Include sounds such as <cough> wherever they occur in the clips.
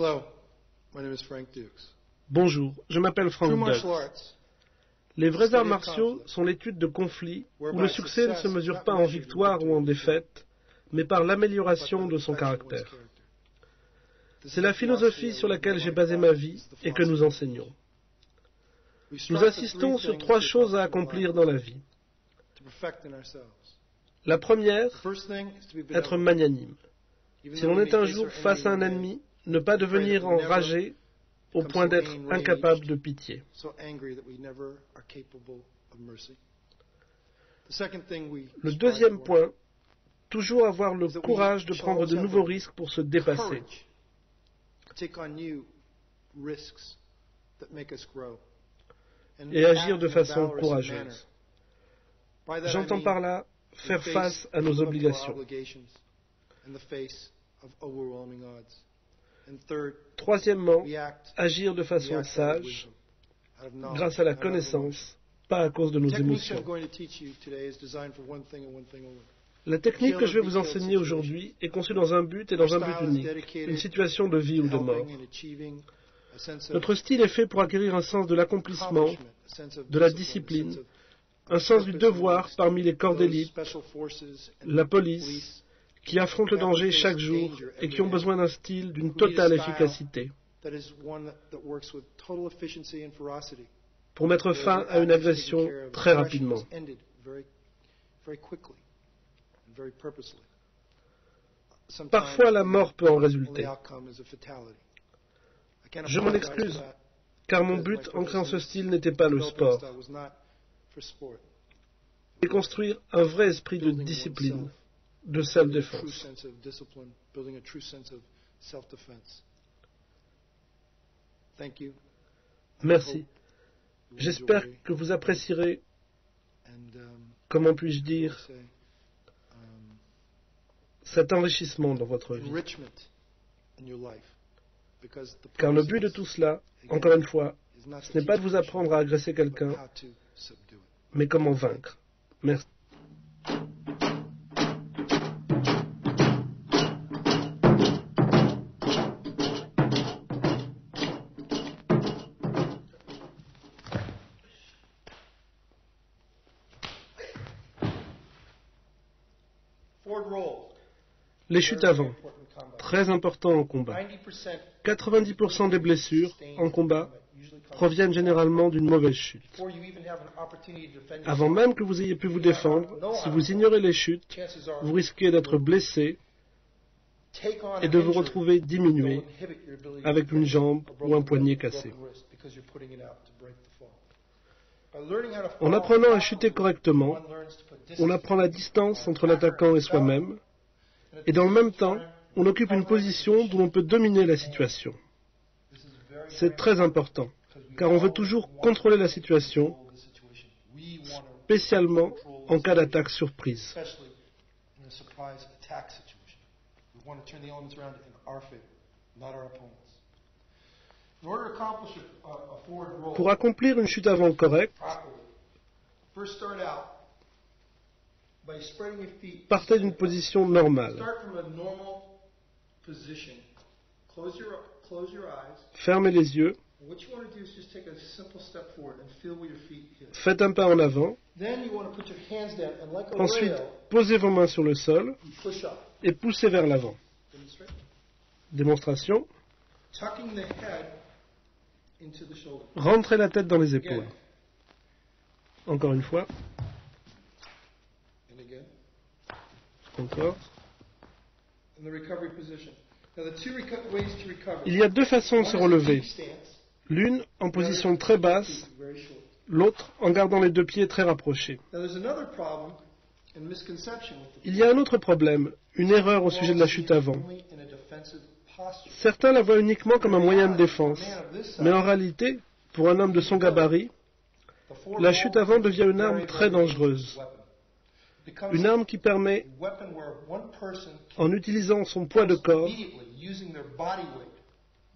Hello, my name is Frank Dukes. Bonjour, je m'appelle Frank arts Les vrais arts martiaux sont l'étude de conflits où le succès ne se mesure pas en victoire ou en défaite, mais par l'amélioration de son caractère. C'est la philosophie sur laquelle j'ai basé ma vie et que nous enseignons. Nous insistons sur trois choses à accomplir dans la vie. La première, être magnanime. Si l'on est un jour face à un ennemi, ne pas devenir enragé au point d'être incapable de pitié. Le deuxième point, toujours avoir le courage de prendre de nouveaux risques pour se dépasser. Et agir de façon courageuse. J'entends par là faire face à nos obligations. Troisièmement, agir de façon sage, grâce à la connaissance, pas à cause de nos émotions. La technique que je vais vous enseigner aujourd'hui est conçue dans un but et dans un but unique, une situation de vie ou de mort. Notre style est fait pour acquérir un sens de l'accomplissement, de la discipline, un sens du devoir parmi les corps d'élite, la police, qui affrontent le danger chaque jour et qui ont besoin d'un style d'une totale efficacité pour mettre fin à une agression très rapidement. Parfois, la mort peut en résulter. Je m'en excuse, car mon but en créant ce style n'était pas le sport, mais construire un vrai esprit de discipline, de self-défense. Merci. J'espère que vous apprécierez, comment puis-je dire, cet enrichissement dans votre vie? Car le but de tout cela, encore une fois, ce n'est pas de vous apprendre à agresser quelqu'un, mais comment vaincre. Merci. Les chutes avant, très important en combat. 90% des blessures en combat proviennent généralement d'une mauvaise chute. Avant même que vous ayez pu vous défendre, si vous ignorez les chutes, vous risquez d'être blessé et de vous retrouver diminué avec une jambe ou un poignet cassé. En apprenant à chuter correctement, on apprend la distance entre l'attaquant et soi-même, et dans le même temps, on occupe une position d'où l'on peut dominer la situation. C'est très important, car on veut toujours contrôler la situation, spécialement en cas d'attaque surprise. Pour accomplir une chute avant correcte, partez d'une position normale. Fermez les yeux. Faites un pas en avant. Ensuite, posez vos mains sur le sol et poussez vers l'avant. Démonstration. Rentrez la tête dans les épaules. Encore une fois. Encore. Il y a deux façons de se relever. L'une en position très basse, l'autre en gardant les deux pieds très rapprochés. Il y a un autre problème, une erreur au sujet de la chute avant. Certains la voient uniquement comme un moyen de défense, mais en réalité, pour un homme de son gabarit, la chute avant devient une arme très dangereuse. Une arme qui permet, en utilisant son poids de corps,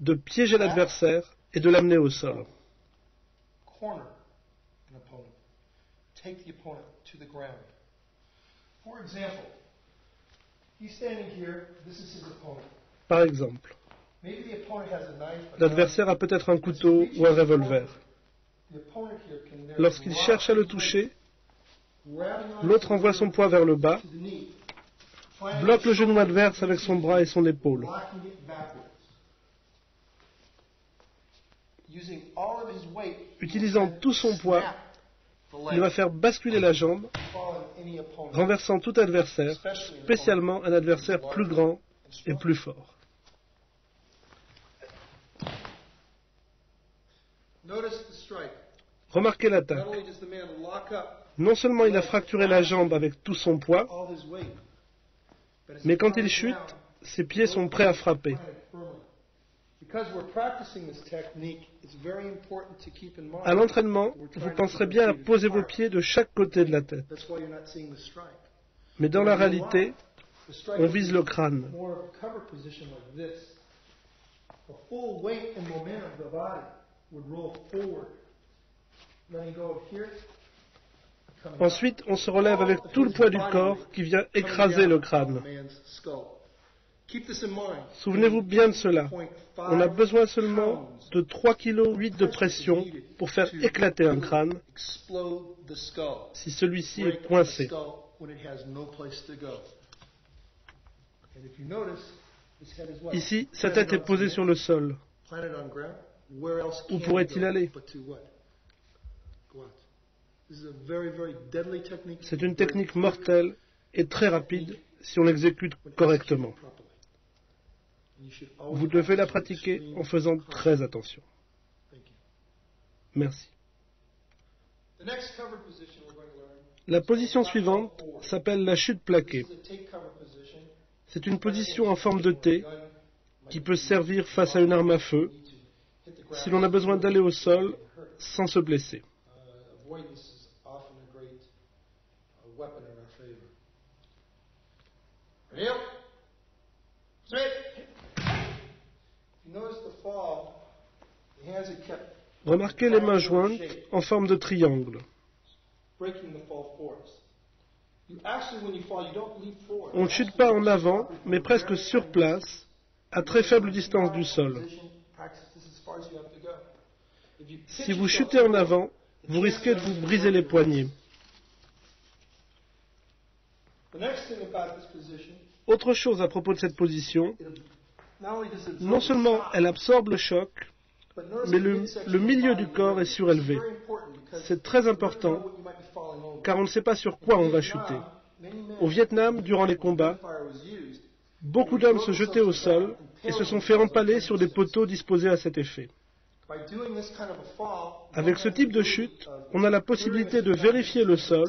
de piéger l'adversaire et de l'amener au sol. Par exemple, L'adversaire a peut-être un couteau ou un revolver. Lorsqu'il cherche à le toucher, l'autre envoie son poids vers le bas, bloque le genou adverse avec son bras et son épaule. Utilisant tout son poids, il va faire basculer la jambe, renversant tout adversaire, spécialement un adversaire plus grand et plus fort. Remarquez l'attaque. Non seulement il a fracturé la jambe avec tout son poids, mais quand il chute, ses pieds sont prêts à frapper. À l'entraînement, vous penserez bien à poser vos pieds de chaque côté de la tête. Mais dans la réalité, on vise le crâne. Ensuite, on se relève avec tout le poids du corps qui vient écraser le crâne. Souvenez-vous bien de cela. On a besoin seulement de 3,8 kg de pression pour faire éclater un crâne si celui-ci est coincé. Ici, sa tête est posée sur le sol. Où pourrait-il aller? C'est une technique mortelle et très rapide si on l'exécute correctement. Vous devez la pratiquer en faisant très attention. Merci. La position suivante s'appelle la chute plaquée. C'est une position en forme de T qui peut servir face à une arme à feu si l'on a besoin d'aller au sol sans se blesser. Remarquez les mains jointes en forme de triangle. On ne chute pas en avant, mais presque sur place, à très faible distance du sol. Si vous chutez en avant, vous risquez de vous briser les poignets. Autre chose à propos de cette position, non seulement elle absorbe le choc, mais le, milieu du corps est surélevé. C'est très important car on ne sait pas sur quoi on va chuter. Au Vietnam, durant les combats, beaucoup d'hommes se jetaient au sol et se sont fait empaler sur des poteaux disposés à cet effet. Avec ce type de chute, on a la possibilité de vérifier le sol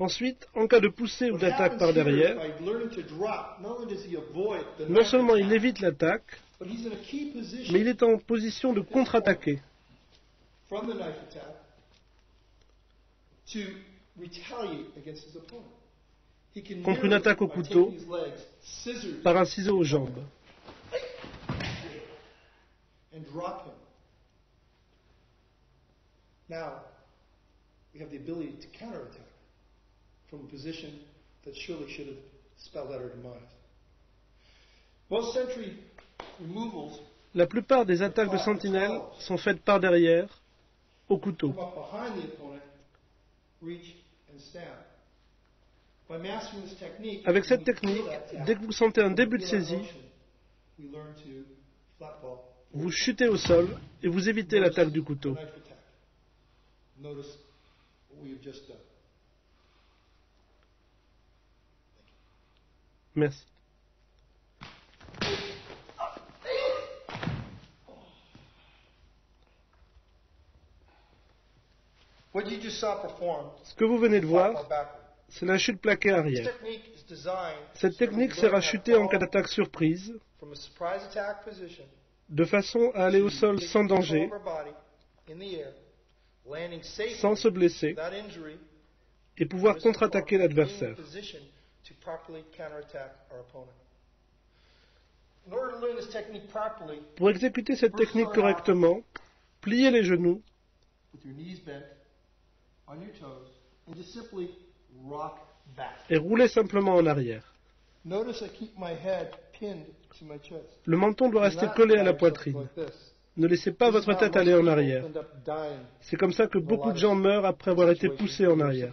Ensuite, en cas de poussée ou d'attaque par derrière, non seulement il évite l'attaque, mais il est en position de contre-attaquer. Contre une attaque au couteau, par un ciseau aux jambes. Now, we have the ability to counterattack from a position that surely should have spelled out our demise. Most sentry la plupart des attaques de sentinelles sont faites par derrière, au couteau. Avec cette technique, dès que vous sentez un début de saisie, vous chutez au sol et vous évitez l'attaque du couteau. Merci. Ce que vous venez de voir, c'est la chute plaquée arrière. Cette technique sert à chuter en cas d'attaque surprise, de façon à aller au sol sans danger, sans se blesser et pouvoir contre-attaquer l'adversaire. Pour exécuter cette technique correctement, pliez les genoux et roulez simplement en arrière. Le menton doit rester collé à la poitrine. Ne laissez pas votre tête aller en arrière. C'est comme ça que beaucoup de gens meurent après avoir été poussés en arrière.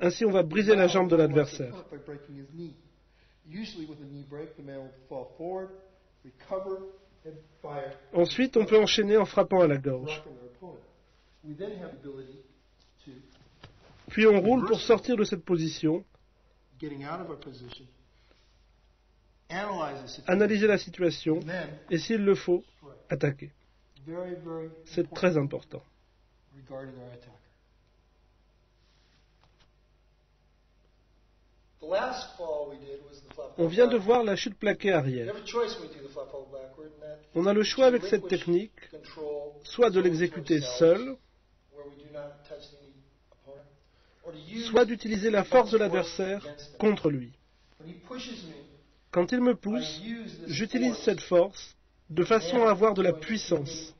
Ainsi, on va briser la jambe de l'adversaire. Ensuite, on peut enchaîner en frappant à la gorge. Puis on roule pour sortir de cette position, analyser la situation. Et s'il le faut, attaquer. C'est très important. On vient de voir la chute plaquée arrière. On a le choix avec cette technique, soit de l'exécuter seul, soit d'utiliser la force de l'adversaire contre lui. Quand il me pousse, j'utilise cette force de façon à avoir de la puissance.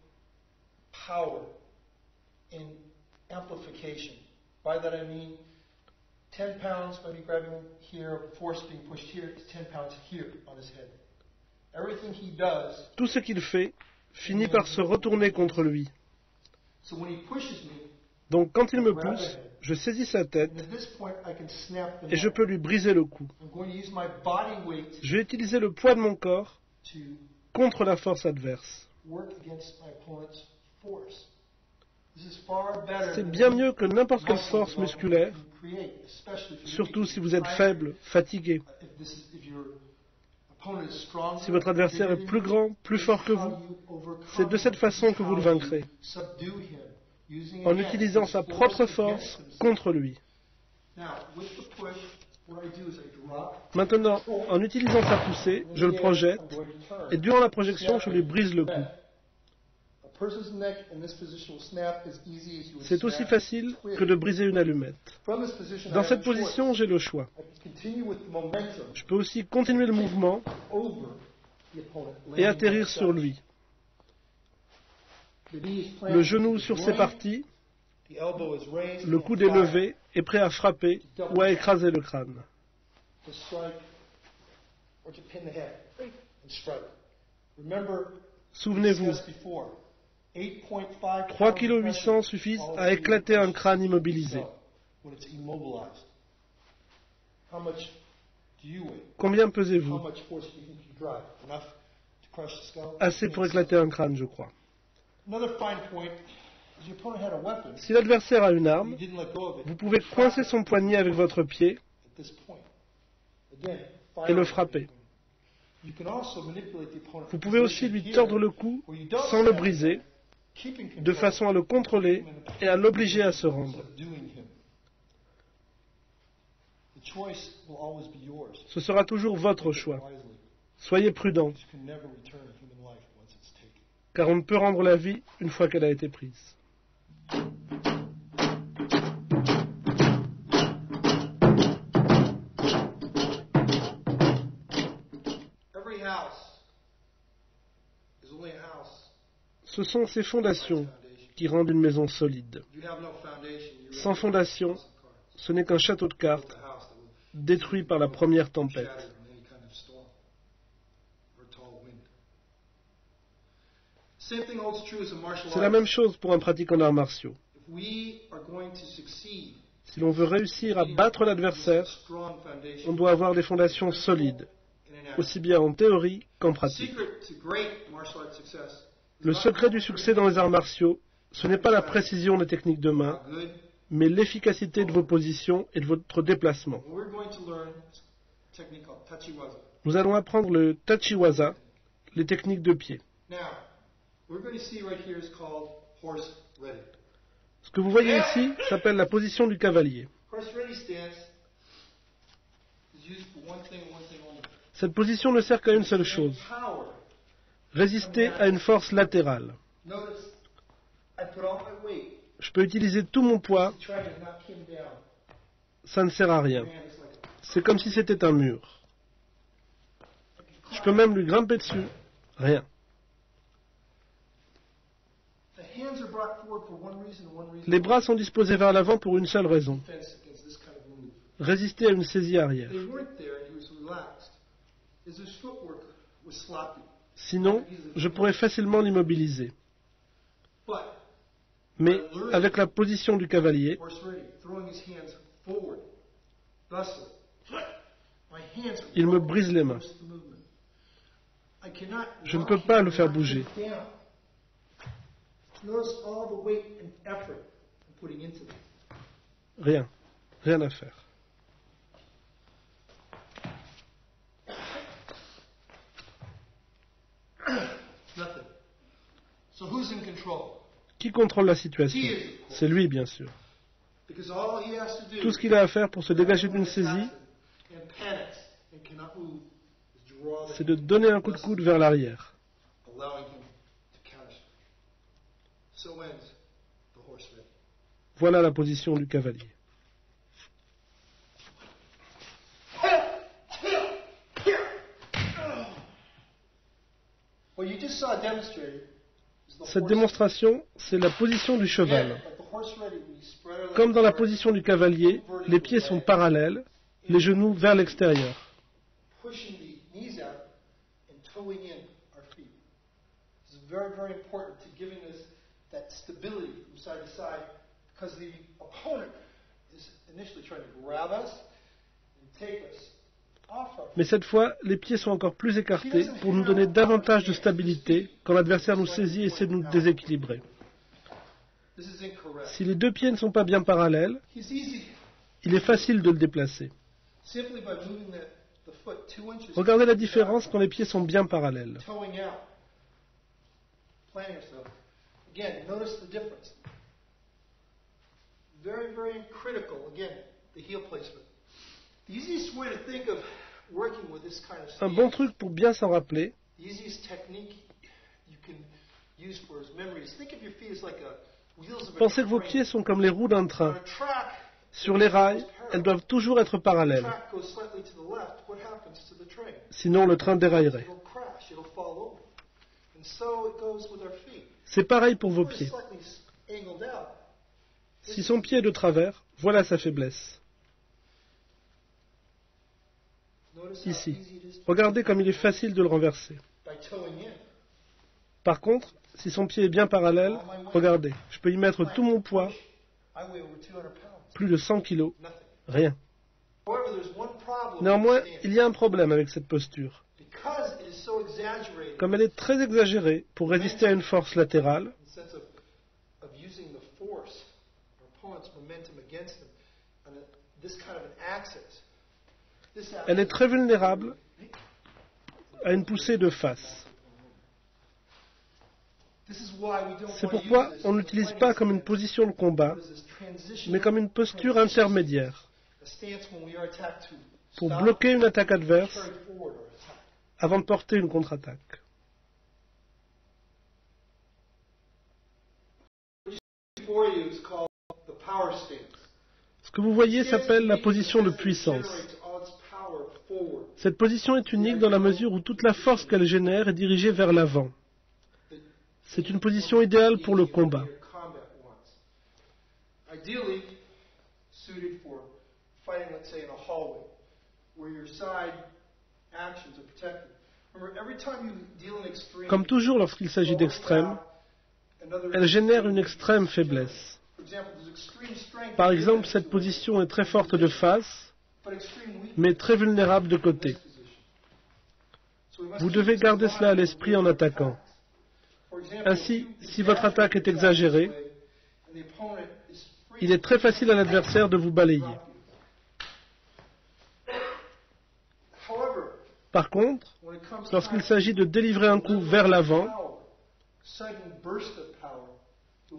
Tout ce qu'il fait finit par se retourner contre lui. Donc quand il me pousse, je saisis sa tête et je peux lui briser le cou. Je vais utiliser le poids de mon corps contre la force adverse. C'est bien mieux que n'importe quelle force musculaire, surtout si vous êtes faible, fatigué. Si votre adversaire est plus grand, plus fort que vous, c'est de cette façon que vous le vaincrez en utilisant sa propre force contre lui. Maintenant, en utilisant sa poussée, je le projette et durant la projection, je lui brise le cou. C'est aussi facile que de briser une allumette. Dans cette position, j'ai le choix. Je peux aussi continuer le mouvement et atterrir sur lui. Le genou sur ses parties, le coude est levé et prêt à frapper ou à écraser le crâne. Souvenez-vous, 3 kg 800 suffisent à éclater un crâne immobilisé. Combien pesez-vous? Assez pour éclater un crâne, je crois. Si l'adversaire a une arme, vous pouvez coincer son poignet avec votre pied et le frapper. Vous pouvez aussi lui tordre le cou sans le briser, de façon à le contrôler et à l'obliger à se rendre. Ce sera toujours votre choix. Soyez prudent car on ne peut rendre la vie une fois qu'elle a été prise. Ce sont ces fondations qui rendent une maison solide. Sans fondation, ce n'est qu'un château de cartes détruit par la première tempête. C'est la même chose pour un pratiquant d'arts martiaux. Si l'on veut réussir à battre l'adversaire, on doit avoir des fondations solides aussi bien en théorie qu'en pratique. Le secret du succès dans les arts martiaux, ce n'est pas la précision des techniques de main, mais l'efficacité de vos positions et de votre déplacement. Nous allons apprendre le tachiwaza, les techniques de pied. Ce que vous voyez ici s'appelle la position du cavalier. Cette position ne sert qu'à une seule chose, résister à une force latérale. Je peux utiliser tout mon poids, ça ne sert à rien. C'est comme si c'était un mur. Je peux même lui grimper dessus, rien. Les bras sont disposés vers l'avant pour une seule raison. Résister à une saisie arrière. Sinon, je pourrais facilement l'immobiliser. Mais avec la position du cavalier, il me brise les mains. Je ne peux pas le faire bouger. Rien. Rien à faire. <coughs> Qui contrôle la situation? C'est lui, bien sûr. Tout ce qu'il a à faire pour se dégager d'une saisie, c'est de donner un coup de coude vers l'arrière. Voilà la position du cavalier. Cette démonstration, c'est la position du cheval. Comme dans la position du cavalier, les pieds sont parallèles, les genoux vers l'extérieur. Mais cette fois, les pieds sont encore plus écartés pour nous donner davantage de stabilité quand l'adversaire nous saisit et essaie de nous déséquilibrer. Si les deux pieds ne sont pas bien parallèles, il est facile de le déplacer. Regardez la différence quand les pieds sont bien parallèles. Un bon truc pour bien s'en rappeler, pensez que vos pieds sont comme les roues d'un train. Sur les rails, elles doivent toujours être parallèles. Sinon, le train déraillerait. C'est pareil pour vos pieds. Si son pied est de travers, voilà sa faiblesse. Ici. Regardez comme il est facile de le renverser. Par contre, si son pied est bien parallèle, regardez, je peux y mettre tout mon poids, plus de 100 kilos, rien. Néanmoins, il y a un problème avec cette posture. Comme elle est très exagérée pour résister à une force latérale, elle est très vulnérable à une poussée de face. C'est pourquoi on n'utilise pas comme une position de combat, mais comme une posture intermédiaire pour bloquer une attaque adverse avant de porter une contre-attaque. Ce que vous voyez s'appelle la position de puissance. Cette position est unique dans la mesure où toute la force qu'elle génère est dirigée vers l'avant. C'est une position idéale pour le combat. Comme toujours lorsqu'il s'agit d'extrêmes, elle génère une extrême faiblesse. Par exemple, cette position est très forte de face, mais très vulnérable de côté. Vous devez garder cela à l'esprit en attaquant. Ainsi, si votre attaque est exagérée, il est très facile à l'adversaire de vous balayer. Par contre, lorsqu'il s'agit de délivrer un coup vers l'avant,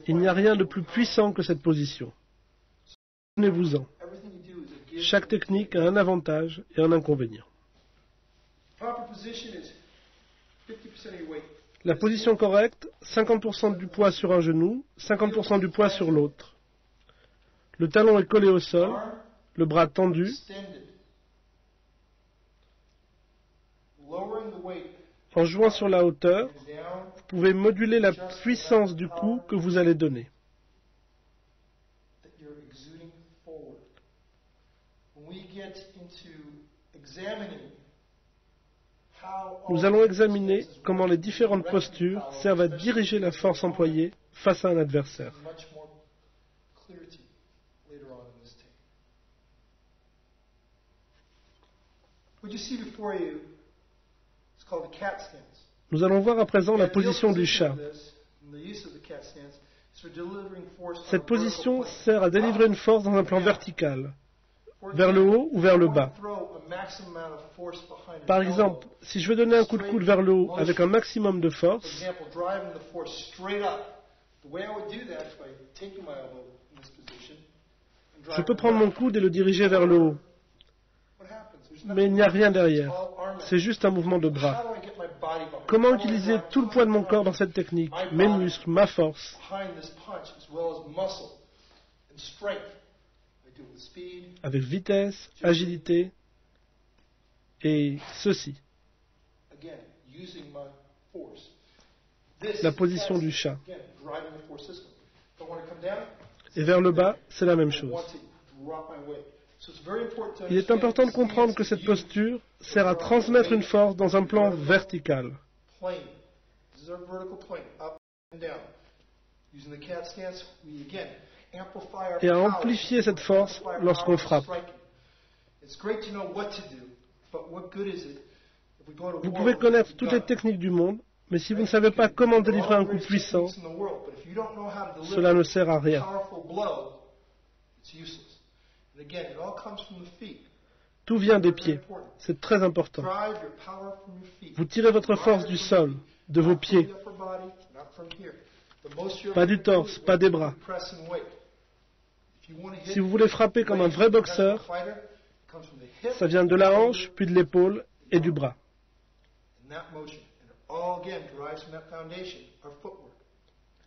il n'y a rien de plus puissant que cette position. Souvenez-vous-en. Chaque technique a un avantage et un inconvénient. La position correcte, 50% du poids sur un genou, 50% du poids sur l'autre. Le talon est collé au sol, le bras tendu. En jouant sur la hauteur, vous pouvez moduler la puissance du coup que vous allez donner. Nous allons examiner comment les différentes postures servent à diriger la force employée face à un adversaire. Nous allons voir à présent la position du chat. Cette position sert à délivrer une force dans un plan vertical, vers le haut ou vers le bas. Par exemple, si je veux donner un coup de coude vers le haut avec un maximum de force, je peux prendre mon coude et le diriger vers le haut. Mais il n'y a rien derrière. C'est juste un mouvement de bras. Comment utiliser tout le poids de mon corps dans cette technique? Mes muscles, ma force avec vitesse, agilité et ceci. La position du chat. Et vers le bas, c'est la même chose. Il est important de comprendre que cette posture sert à transmettre une force dans un plan vertical et à amplifier cette force lorsqu'on frappe. Vous pouvez connaître toutes les techniques du monde, mais si vous ne savez pas comment délivrer un coup puissant, cela ne sert à rien. Tout vient des pieds. C'est très important. Vous tirez votre force du sol, de vos pieds. Pas du torse, pas des bras. Si vous voulez frapper comme un vrai boxeur, ça vient de la hanche, puis de l'épaule et du bras.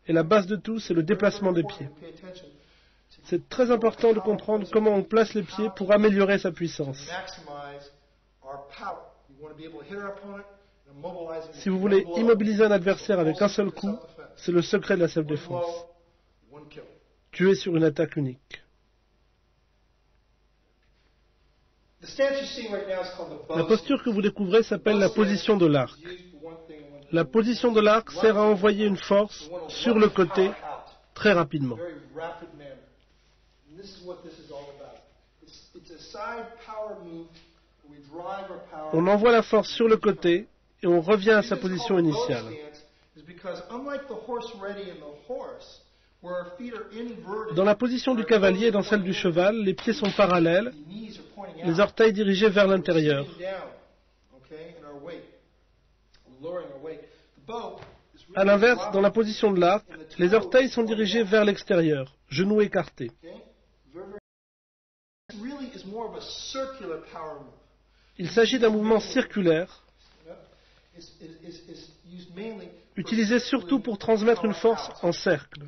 Et la base de tout, c'est le déplacement des pieds. C'est très important de comprendre comment on place les pieds pour améliorer sa puissance. Si vous voulez immobiliser un adversaire avec un seul coup, c'est le secret de la self-défense. Tuer sur une attaque unique. La posture que vous découvrez s'appelle la position de l'arc. La position de l'arc sert à envoyer une force sur le côté très rapidement. On envoie la force sur le côté et on revient à sa position initiale. Dans la position du cavalier et dans celle du cheval, les pieds sont parallèles, les orteils dirigés vers l'intérieur. À l'inverse, dans la position de l'arc, les orteils sont dirigés vers l'extérieur, genoux écartés. Il s'agit d'un mouvement circulaire utilisé surtout pour transmettre une force en cercle.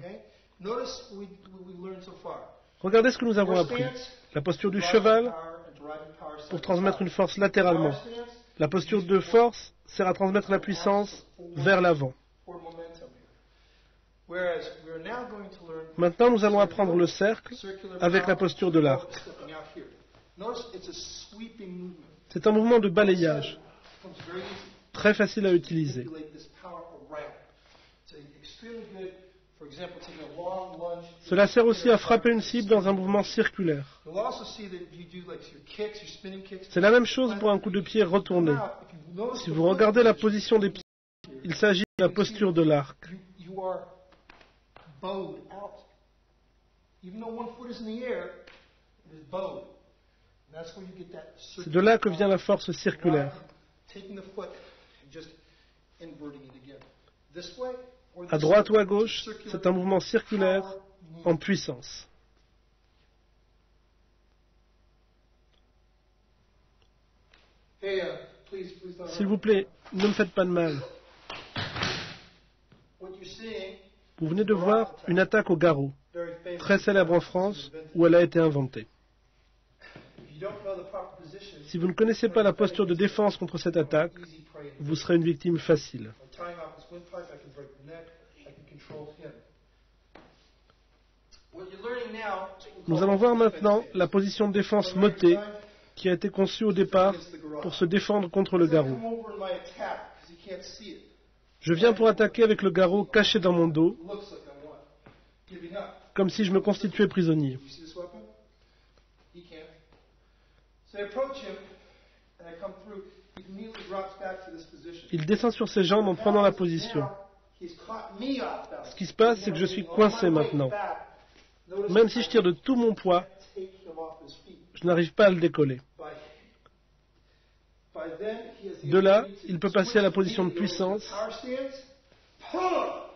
Regardez ce que nous avons appris. La posture du cheval pour transmettre une force latéralement. La posture de force sert à transmettre la puissance vers l'avant. Maintenant, nous allons apprendre le cercle avec la posture de l'arc. C'est un mouvement de balayage, très facile à utiliser. Cela sert aussi à frapper une cible dans un mouvement circulaire. C'est la même chose pour un coup de pied retourné. Si vous regardez la position des pieds, il s'agit de la posture de l'arc. C'est de là que vient la force circulaire. À droite ou à gauche, c'est un mouvement circulaire en puissance. S'il vous plaît, ne me faites pas de mal. Vous venez de voir une attaque au garrot, très célèbre en France, où elle a été inventée. Si vous ne connaissez pas la posture de défense contre cette attaque, vous serez une victime facile. Nous allons voir maintenant la position de défense motée qui a été conçue au départ pour se défendre contre le garrot. Je viens pour attaquer avec le garrot caché dans mon dos, comme si je me constituais prisonnier. Il descend sur ses jambes en prenant la position. Ce qui se passe, c'est que je suis coincé maintenant. Même si je tire de tout mon poids, je n'arrive pas à le décoller. De là, il peut passer à la position de puissance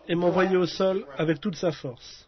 et m'envoyer au sol avec toute sa force.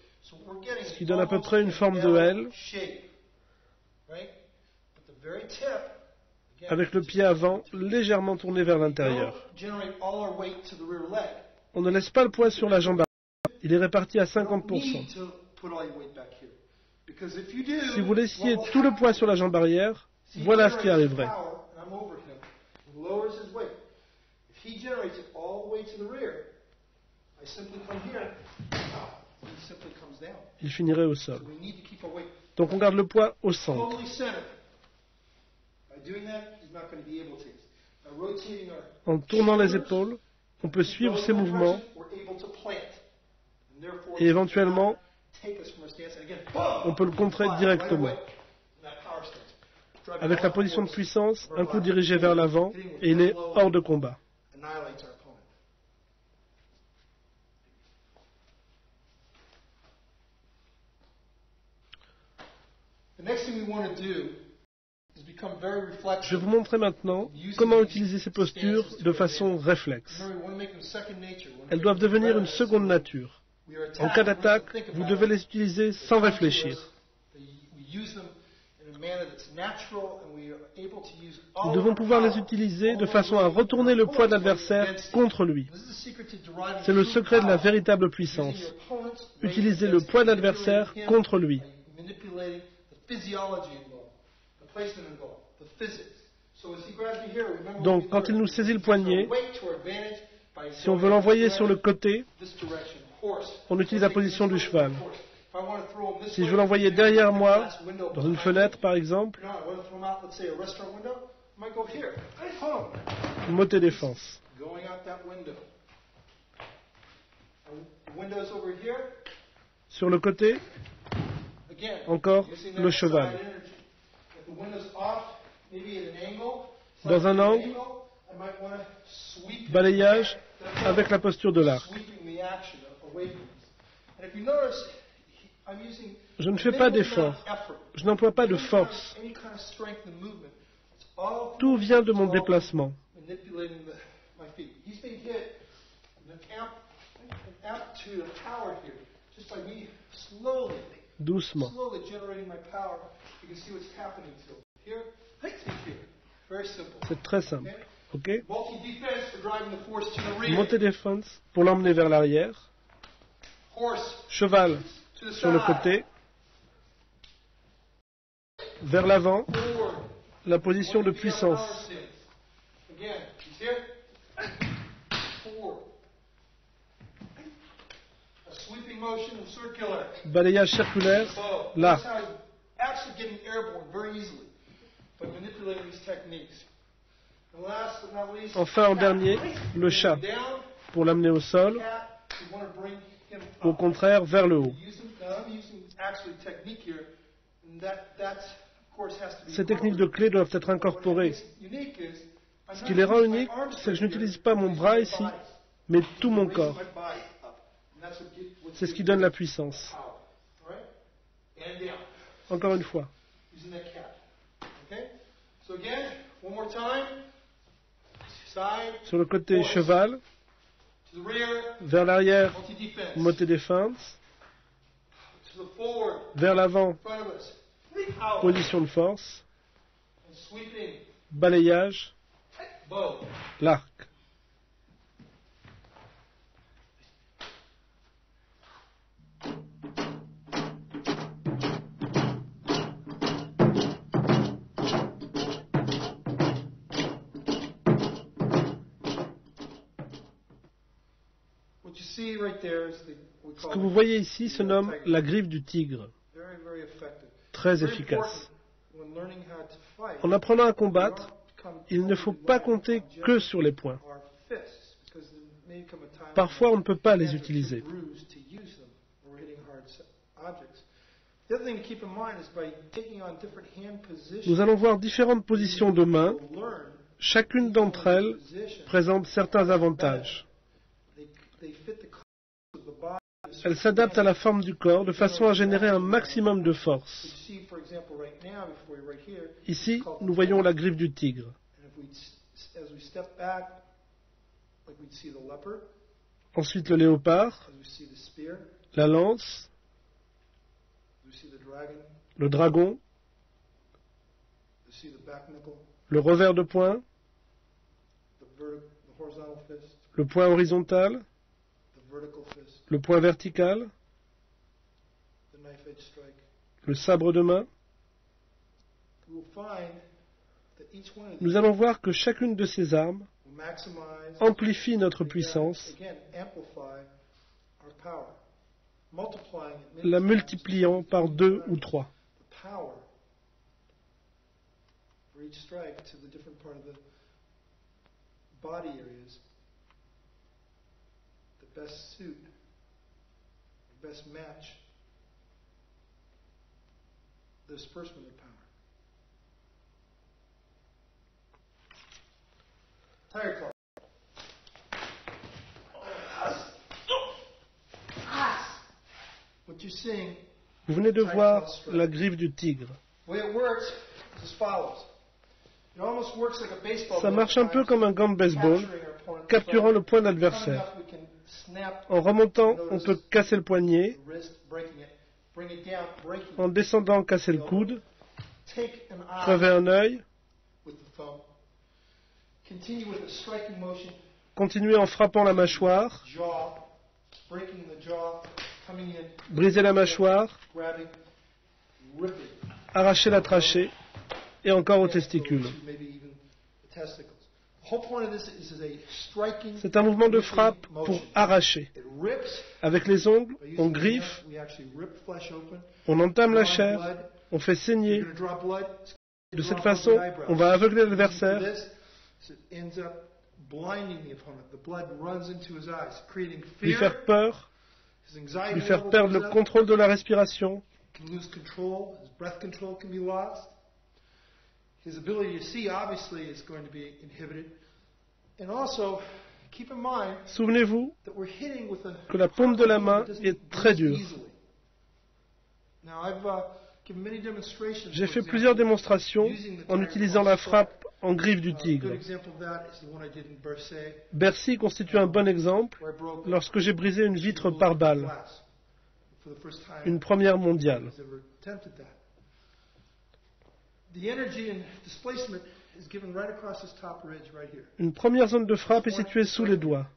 Ce qui donne à peu près une forme de L avec le pied avant légèrement tourné vers l'intérieur. On ne laisse pas le poids sur la jambe arrière, il est réparti à 50%. Si vous laissiez tout le poids sur la jambe arrière, voilà ce qui arriverait. Il finirait au sol. Donc on garde le poids au centre. En tournant les épaules, on peut suivre ces mouvements et éventuellement, on peut le contrer directement. Avec la position de puissance, un coup dirigé vers l'avant et il est hors de combat. Je vais vous montrer maintenant comment utiliser ces postures de façon réflexe. Elles doivent devenir une seconde nature. En cas d'attaque, vous devez les utiliser sans réfléchir. Nous devons pouvoir les utiliser de façon à retourner le poids de l'adversaire contre lui. C'est le secret de la véritable puissance. Utiliser le poids de l'adversaire contre lui. Donc, quand il nous saisit le poignet, si on veut l'envoyer sur le côté, on utilise la position du cheval. Si je veux l'envoyer derrière moi, dans une fenêtre par exemple, moté défense. Sur le côté, encore le cheval. Dans un angle, balayage avec la posture de l'arc. Je ne fais pas d'effort. Je n'emploie pas de force. Tout vient de mon déplacement. Doucement. C'est très simple. Ok? Montée défense pour l'emmener vers l'arrière. Cheval sur le côté. Vers l'avant. La position de puissance. Balayage circulaire, là. Enfin, en dernier, le chat, pour l'amener au sol, au contraire, vers le haut. Ces techniques de clé doivent être incorporées. Ce qui les rend uniques, c'est que je n'utilise pas mon bras ici, mais tout mon corps. C'est ce qui donne la puissance. Encore une fois. Sur le côté cheval, vers l'arrière, moté défense, vers l'avant, position de force, balayage, l'arc. Ce que vous voyez ici se nomme la griffe du tigre. Très efficace. En apprenant à combattre, il ne faut pas compter que sur les poings. Parfois, on ne peut pas les utiliser. Nous allons voir différentes positions de main. Chacune d'entre elles présente certains avantages. Elle s'adapte à la forme du corps de façon à générer un maximum de force. Ici, nous voyons la griffe du tigre. Ensuite, le léopard, la lance, le dragon, le revers de poing, le poing horizontal, le point vertical, le sabre de main. Nous allons voir que chacune de ces armes amplifie notre puissance, la multipliant par deux ou trois. best suit, the best match, the disbursement of power. Tire club. What you're seeing, Vous venez de voir la griffe du tigre. Ça marche un peu comme un gant de baseball, capturant le point d'adversaire. En remontant, on peut casser le poignet. En descendant, casser le coude. Crever un œil. Continuer en frappant la mâchoire. Briser la mâchoire. Arracher la trachée. Et encore aux testicules. C'est un mouvement de frappe pour arracher. Avec les ongles, on griffe, on entame la chair, on fait saigner. De cette façon, on va aveugler l'adversaire, lui faire peur, lui faire perdre le contrôle de la respiration. His ability to see obviously is going to be inhibited. Souvenez-vous que la paume de la main est très dure. Uh, J'ai fait plusieurs démonstrations en utilisant la frappe en griffe du tigre. Bercy constitue un bon exemple lorsque j'ai brisé une vitre par balle, une première mondiale. Une première zone de frappe est située sous les doigts.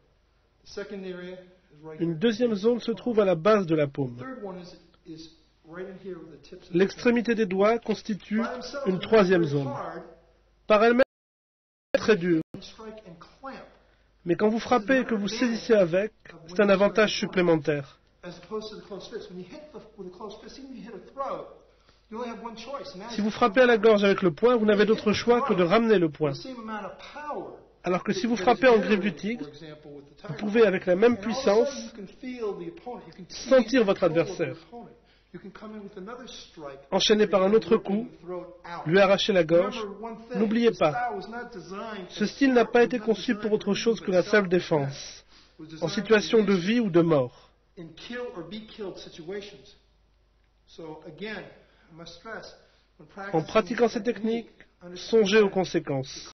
Une deuxième zone se trouve à la base de la paume. L'extrémité des doigts constitue une troisième zone. Par elle-même, très dure. Mais quand vous frappez et que vous saisissez avec, c'est un avantage supplémentaire. Si vous frappez à la gorge avec le poing, vous n'avez d'autre choix que de ramener le poing. Alors que si vous frappez en griffe du tigre, vous pouvez avec la même puissance sentir votre adversaire. Enchaîné par un autre coup, lui arracher la gorge. N'oubliez pas, ce style n'a pas été conçu pour autre chose que la seule défense, en situation de vie ou de mort. En pratiquant ces techniques, songez aux conséquences.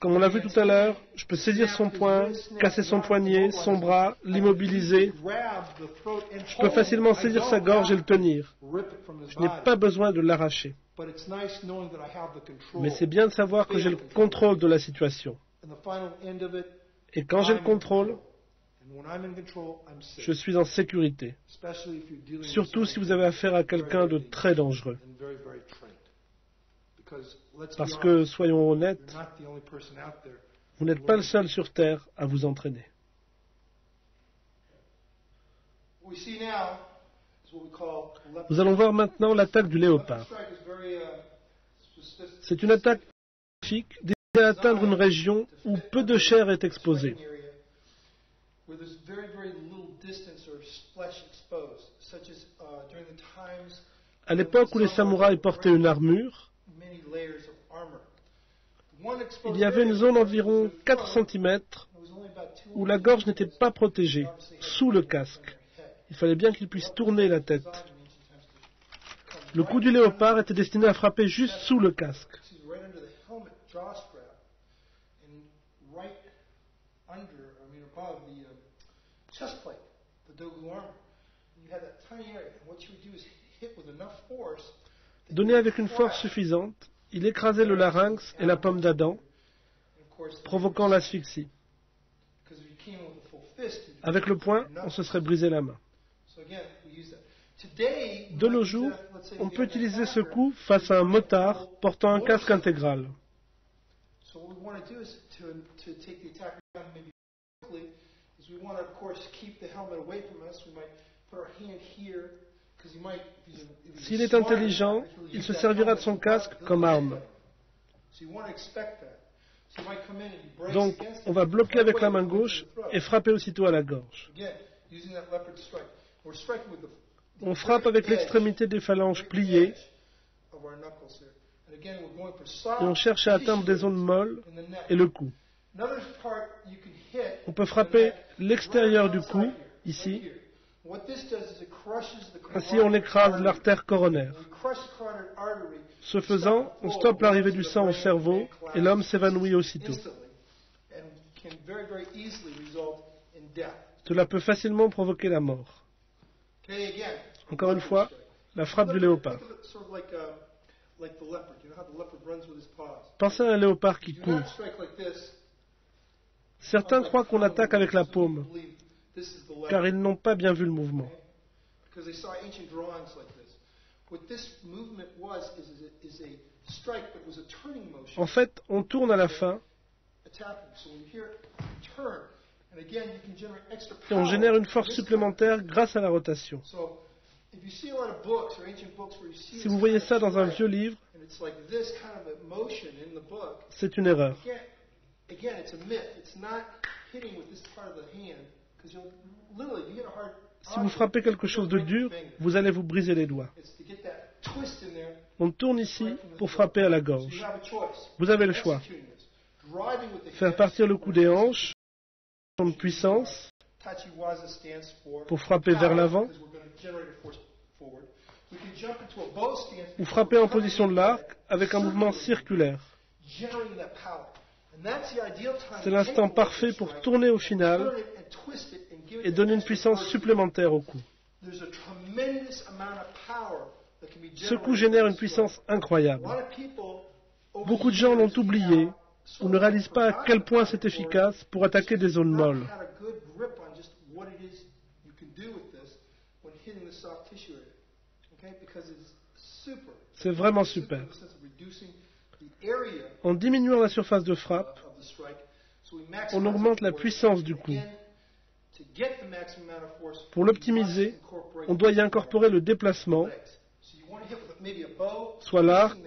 Comme on l'a vu tout à l'heure, je peux saisir son poing, casser son poignet, son bras, l'immobiliser. Je peux facilement saisir sa gorge et le tenir. Je n'ai pas besoin de l'arracher. Mais c'est bien de savoir que j'ai le contrôle de la situation. Et quand j'ai le contrôle, je suis en sécurité, surtout si vous avez affaire à quelqu'un de très dangereux. Parce que, soyons honnêtes, vous n'êtes pas le seul sur Terre à vous entraîner. Nous allons voir maintenant l'attaque du léopard. C'est une attaque spécifique destinée à atteindre une région où peu de chair est exposée. À l'époque où les samouraïs portaient une armure, il y avait une zone d'environ 4 cm où la gorge n'était pas protégée, sous le casque. Il fallait bien qu'il puisse tourner la tête. Le coup du léopard était destiné à frapper juste sous le casque. Donné avec une force suffisante, il écrasait le larynx et la pomme d'Adam, provoquant l'asphyxie. Avec le poing, on se serait brisé la main. De nos jours, on peut utiliser ce coup face à un motard portant un casque intégral. S'il est intelligent, il se servira de son casque comme arme. Donc, on va bloquer avec la main gauche et frapper aussitôt à la gorge. On frappe avec l'extrémité des phalanges pliées et on cherche à atteindre des zones molles et le cou. On peut frapper l'extérieur du cou, ici. Ainsi, on écrase l'artère coronaire. Ce faisant, on stoppe l'arrivée du sang au cerveau et l'homme s'évanouit aussitôt. Cela peut facilement provoquer la mort. Encore une fois, la frappe du léopard. Pensez à un léopard qui court. Certains croient qu'on attaque avec la paume, car ils n'ont pas bien vu le mouvement. En fait, on tourne à la fin. Et on génère une force supplémentaire grâce à la rotation. Si vous voyez ça dans un vieux livre, c'est une erreur. Si vous frappez quelque chose de dur, vous allez vous briser les doigts. On tourne ici pour frapper à la gorge. Vous avez le choix. Faire partir le coup des hanches, de puissance, pour frapper vers l'avant, ou frapper en position de l'arc avec un mouvement circulaire. C'est l'instant parfait pour tourner au final et donner une puissance supplémentaire au coup. Ce coup génère une puissance incroyable. Beaucoup de gens l'ont oublié ou ne réalisent pas à quel point c'est efficace pour attaquer des zones molles. C'est vraiment super. En diminuant la surface de frappe, on augmente la puissance du coup. Pour l'optimiser, on doit y incorporer le déplacement, soit l'arc,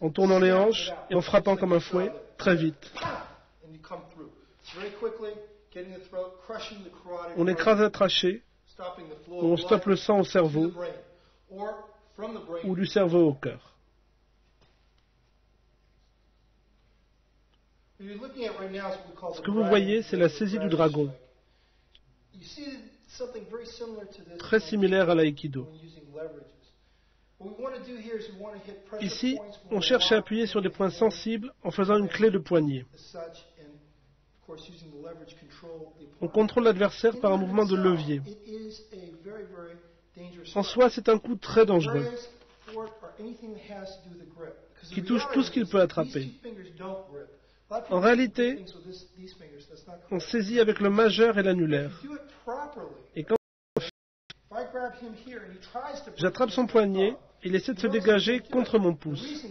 en tournant les hanches et en frappant comme un fouet très vite. On écrase la trachée, ou on stoppe le sang au cerveau, ou du cerveau au cœur. Ce que vous voyez, c'est la saisie du dragon, très similaire à l'aïkido. Ici, on cherche à appuyer sur des points sensibles en faisant une clé de poignet. On contrôle l'adversaire par un mouvement de levier. En soi, c'est un coup très dangereux qui touche tout ce qu'il peut attraper. En réalité, on saisit avec le majeur et l'annulaire. Et quand j'attrape son poignet, il essaie de se dégager contre mon pouce.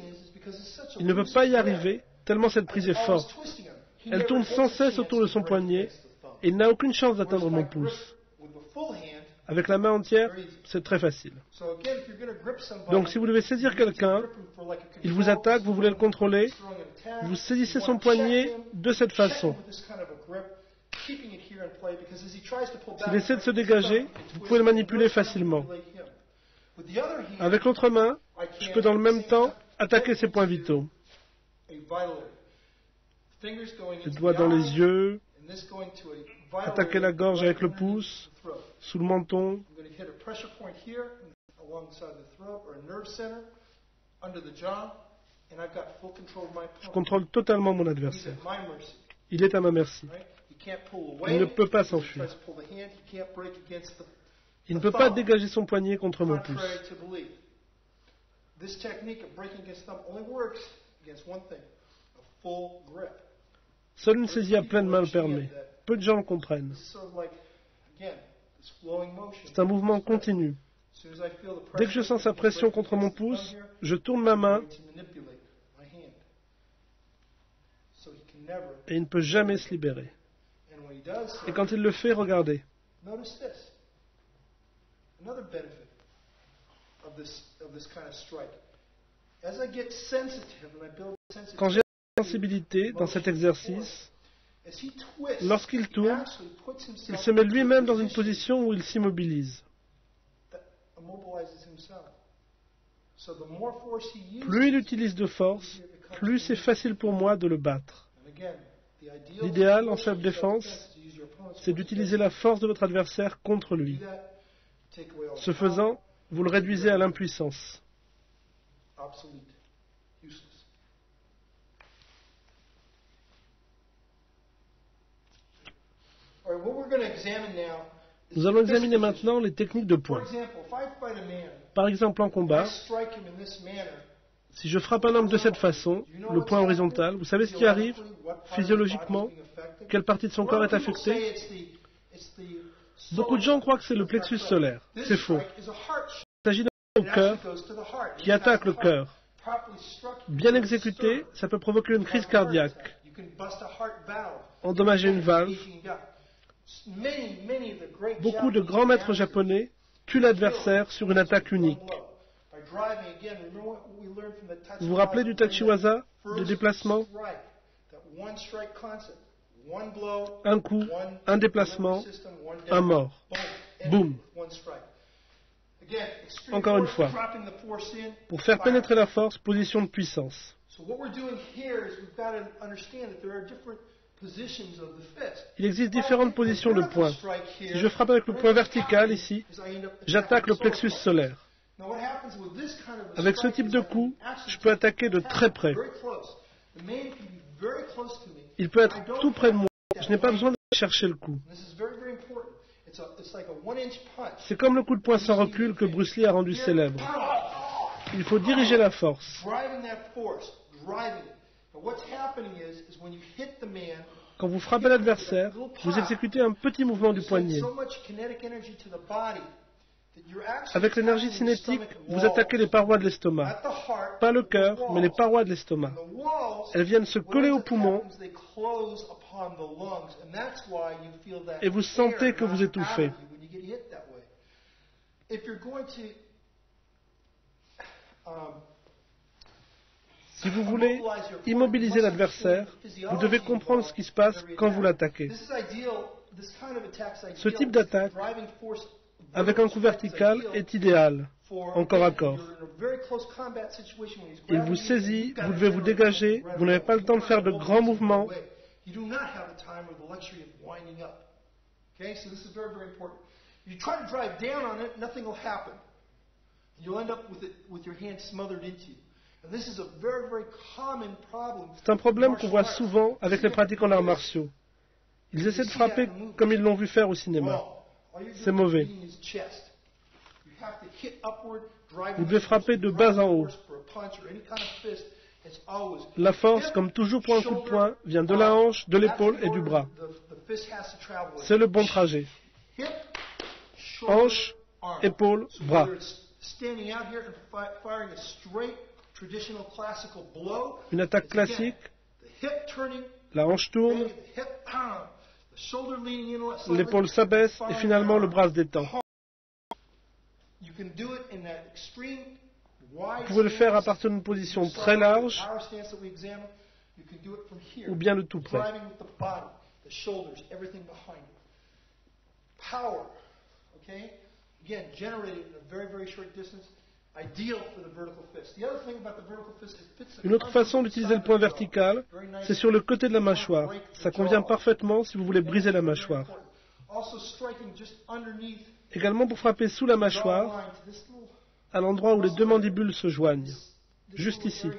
Il ne peut pas y arriver, tellement cette prise est forte. Elle tourne sans cesse autour de son poignet et il n'a aucune chance d'atteindre mon pouce. Avec la main entière, c'est très facile. Donc si vous devez saisir quelqu'un, il vous attaque, vous voulez le contrôler, vous saisissez son poignet de cette façon. S'il essaie de se dégager, vous pouvez le manipuler facilement. Avec l'autre main, je peux dans le même temps attaquer ses points vitaux. Les doigts dans les yeux, attaquer la gorge avec le pouce, sous le menton. Je contrôle totalement mon adversaire. Il est à ma merci. Il ne peut pas s'enfuir. Il ne peut pas dégager son poignet contre mon pouce. Seule une saisie à pleine main le permet. Peu de gens le comprennent. C'est un mouvement continu. Dès que je sens sa pression contre mon pouce, je tourne ma main et il ne peut jamais se libérer. Et quand il le fait, regardez. Quand j'ai la sensibilité dans cet exercice, lorsqu'il tourne, il se met lui-même dans une position où il s'immobilise. Plus il utilise de force, plus c'est facile pour moi de le battre. L'idéal en self-défense, c'est d'utiliser la force de votre adversaire contre lui. Ce faisant, vous le réduisez à l'impuissance. Nous allons examiner maintenant les techniques de poing. Par exemple, en combat, si je frappe un homme de cette façon, le point horizontal, vous savez ce qui arrive physiologiquement Quelle partie de son corps est affectée? Beaucoup de gens croient que c'est le plexus solaire. C'est faux. Il s'agit d'un cœur qui attaque le cœur. Bien exécuté, ça peut provoquer une crise cardiaque, endommager une valve. Beaucoup de grands maîtres japonais tuent l'adversaire sur une attaque unique. Vous vous rappelez du Tachiwaza, du déplacement? Un coup, un déplacement, un mort. Boum. Encore une fois, pour faire pénétrer la force, position de puissance. Il existe différentes positions de poing. Si je frappe avec le poing vertical ici, j'attaque le plexus solaire. Avec ce type de coup, je peux attaquer de très près. Il peut être tout près de moi. Je n'ai pas besoin de chercher le coup. C'est comme le coup de poing sans recul que Bruce Lee a rendu célèbre. Il faut diriger la force. Quand vous frappez l'adversaire, vous exécutez un petit mouvement du poignet. Avec l'énergie cinétique, vous attaquez les parois de l'estomac. Pas le cœur, mais les parois de l'estomac. Elles viennent se coller aux poumons et vous sentez que vous étouffez. Si vous voulez immobiliser l'adversaire, vous devez comprendre ce qui se passe quand vous l'attaquez. Ce type d'attaque, avec un coup vertical, est idéal, encore à corps. Il vous saisit, vous devez vous dégager, vous n'avez pas le temps de faire de grands mouvements. You C'est un problème qu'on voit souvent avec les pratiquants d'arts martiaux. Ils essaient de frapper comme ils l'ont vu faire au cinéma. C'est mauvais. Vous devez frapper de bas en haut. La force, comme toujours pour un coup de poing, vient de la hanche, de l'épaule et du bras. C'est le bon trajet. Hanche, épaule, bras. Une attaque classique, la hanche tourne, l'épaule s'abaisse et finalement le bras se détend. Vous pouvez le faire à partir d'une position très large ou bien de tout près. Power, okay? Again, generated in a very, very short distance. Une autre façon d'utiliser le point vertical, c'est sur le côté de la mâchoire. Ça convient parfaitement si vous voulez briser la mâchoire. Également pour frapper sous la mâchoire, à l'endroit où les deux mandibules se joignent, juste ici.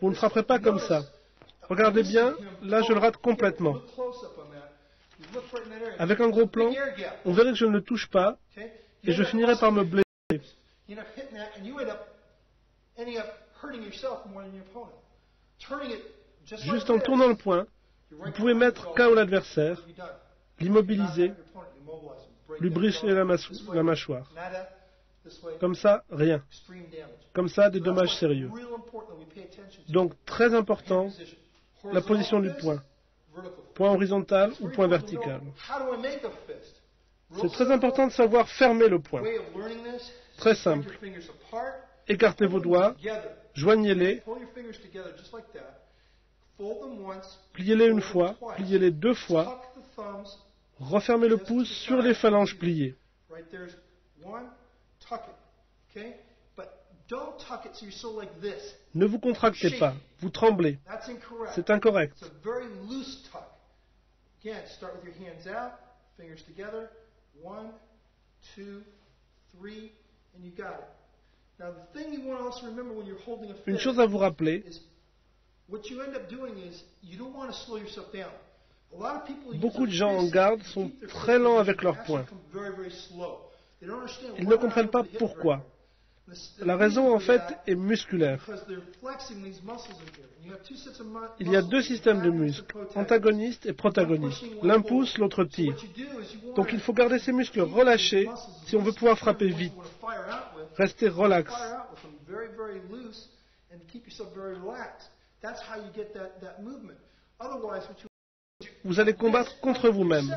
Vous ne frapperez pas comme ça. Regardez bien, là je le rate complètement. Avec un gros plan, on verrait que je ne le touche pas et je finirai par me blesser. Juste en tournant le point, vous pouvez mettre KO l'adversaire, l'immobiliser, lui briser la, la mâchoire. Comme ça, rien. Comme ça, des dommages sérieux. Donc, très important, la position du point point horizontal ou point vertical. C'est très important de savoir fermer le point. Très simple. Écartez vos doigts, joignez-les, pliez-les une fois, pliez-les deux fois, refermez le pouce sur les phalanges pliées. Ne vous contractez pas, vous tremblez. C'est incorrect. Une chose à vous rappeler, beaucoup de gens en garde sont très lents avec leurs poings. Ils ne comprennent pas pourquoi. La raison, en fait, est musculaire. Il y a deux systèmes de muscles, antagonistes et protagonistes. L'un pousse, l'autre tire. Donc il faut garder ces muscles relâchés si on veut pouvoir frapper vite. Restez relax. Vous allez combattre contre vous-même.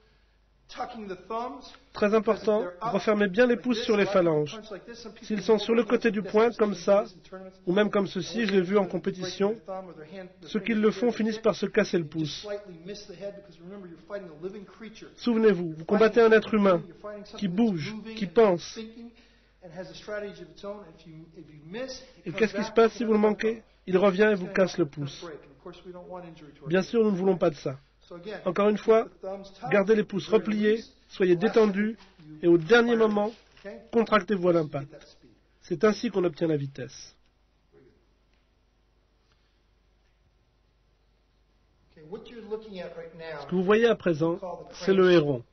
Très important, refermez bien les pouces sur les phalanges. S'ils sont sur le côté du poing, comme ça, ou même comme ceci, je l'ai vu en compétition, ceux qui le font finissent par se casser le pouce. Souvenez-vous, vous combattez un être humain qui bouge, qui pense. Et qu'est-ce qui se passe si vous le manquez Il revient et vous casse le pouce. Bien sûr, nous ne voulons pas de ça. Encore une fois, gardez les pouces repliés, soyez détendus et au dernier moment, contractez-vous à l'impact. C'est ainsi qu'on obtient la vitesse. Ce que vous voyez à présent, c'est le héron.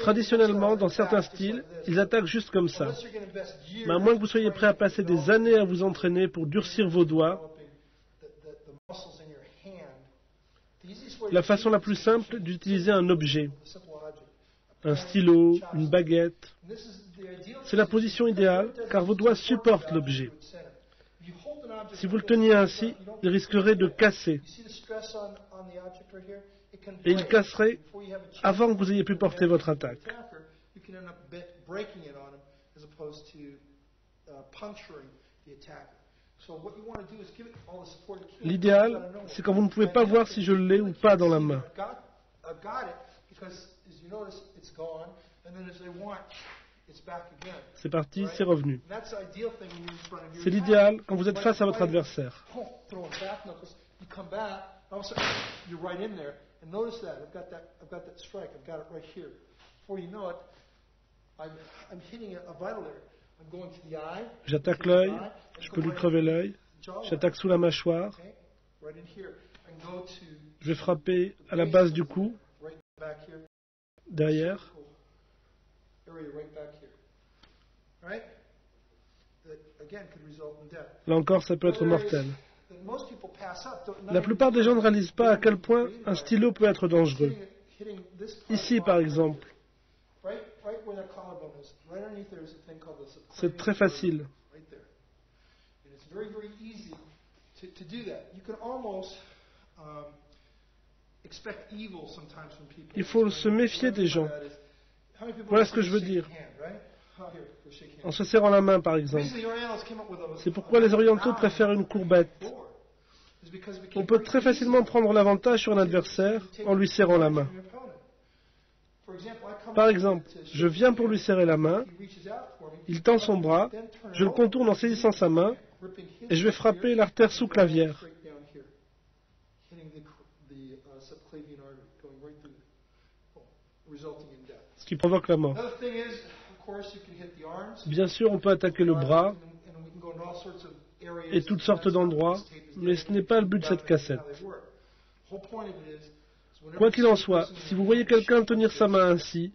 Traditionnellement, dans certains styles, ils attaquent juste comme ça. Mais à moins que vous soyez prêt à passer des années à vous entraîner pour durcir vos doigts, la façon la plus simple d'utiliser un objet, un stylo, une baguette, c'est la position idéale car vos doigts supportent l'objet. Si vous le teniez ainsi, il risquerait de casser. Et il casserait avant que vous ayez pu porter votre attaque. L'idéal, c'est quand vous ne pouvez pas voir si je l'ai ou pas dans la main. C'est parti, c'est revenu. C'est l'idéal quand vous êtes face à votre adversaire. <laughs> J'attaque l'œil, je peux lui crever l'œil. J'attaque sous la mâchoire. Je vais frapper à la base du cou, derrière. Là encore, ça peut être mortel. La plupart des gens ne réalisent pas à quel point un stylo peut être dangereux. Ici, par exemple, c'est très facile. Il faut se méfier des gens. Voilà ce que je veux dire. En se serrant la main, par exemple. C'est pourquoi les orientaux préfèrent une courbette. On peut très facilement prendre l'avantage sur un adversaire en lui serrant la main. Par exemple, je viens pour lui serrer la main, il tend son bras, je le contourne en saisissant sa main, et je vais frapper l'artère sous-clavière. Ce qui provoque la mort. Bien sûr, on peut attaquer le bras et toutes sortes d'endroits, mais ce n'est pas le but de cette cassette. Quoi qu'il en soit, si vous voyez quelqu'un tenir sa main ainsi,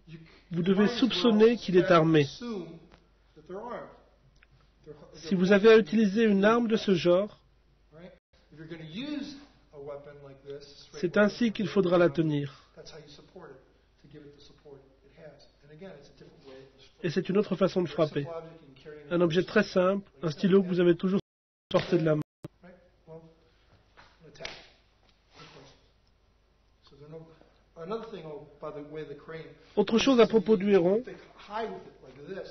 vous devez soupçonner qu'il est armé. Si vous avez à utiliser une arme de ce genre, c'est ainsi qu'il faudra la tenir. Et c'est une autre façon de frapper. Un objet très simple, un stylo que vous avez toujours sorti de la main. Autre chose à propos du héron,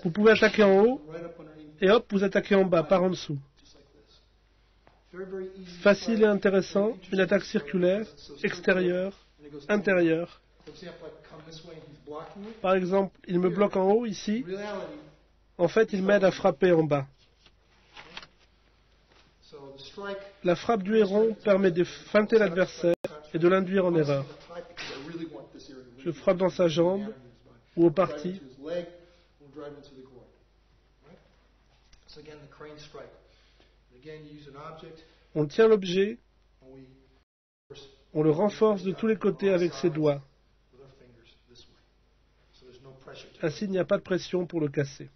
vous pouvez attaquer en haut et hop, vous attaquez en bas, par en dessous. Facile et intéressant, une attaque circulaire, extérieure, intérieure. Par exemple, il me bloque en haut ici. En fait, il m'aide à frapper en bas. La frappe du héron permet de feinter l'adversaire et de l'induire en erreur. Je frappe dans sa jambe ou au parti. On tient l'objet, on le renforce de tous les côtés avec ses doigts. Ainsi, il n'y a pas de pression pour le casser.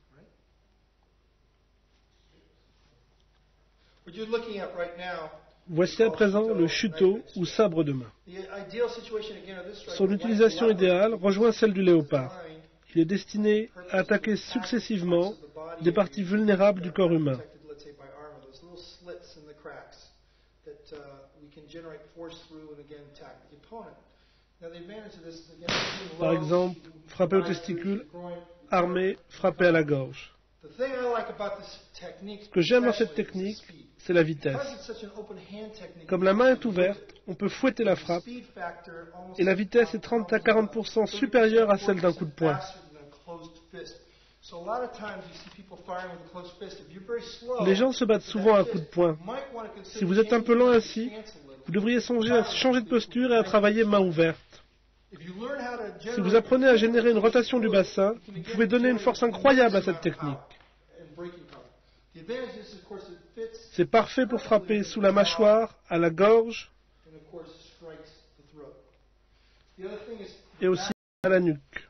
Voici à présent le chuteau ou sabre de main. Son utilisation idéale rejoint celle du léopard. Il est destiné à attaquer successivement des parties vulnérables du corps humain. Par exemple, frapper au testicule, armé, frapper à la gorge. Ce que j'aime dans cette technique, c'est la vitesse. Comme la main est ouverte, on peut fouetter la frappe et la vitesse est 30 à 40% supérieure à celle d'un coup de poing. Les gens se battent souvent à coup de poing. Si vous êtes un peu lent ainsi, vous devriez songer à changer de posture et à travailler main ouverte. Si vous apprenez à générer une rotation du bassin, vous pouvez donner une force incroyable à cette technique. C'est parfait pour frapper sous la mâchoire, à la gorge et aussi à la nuque.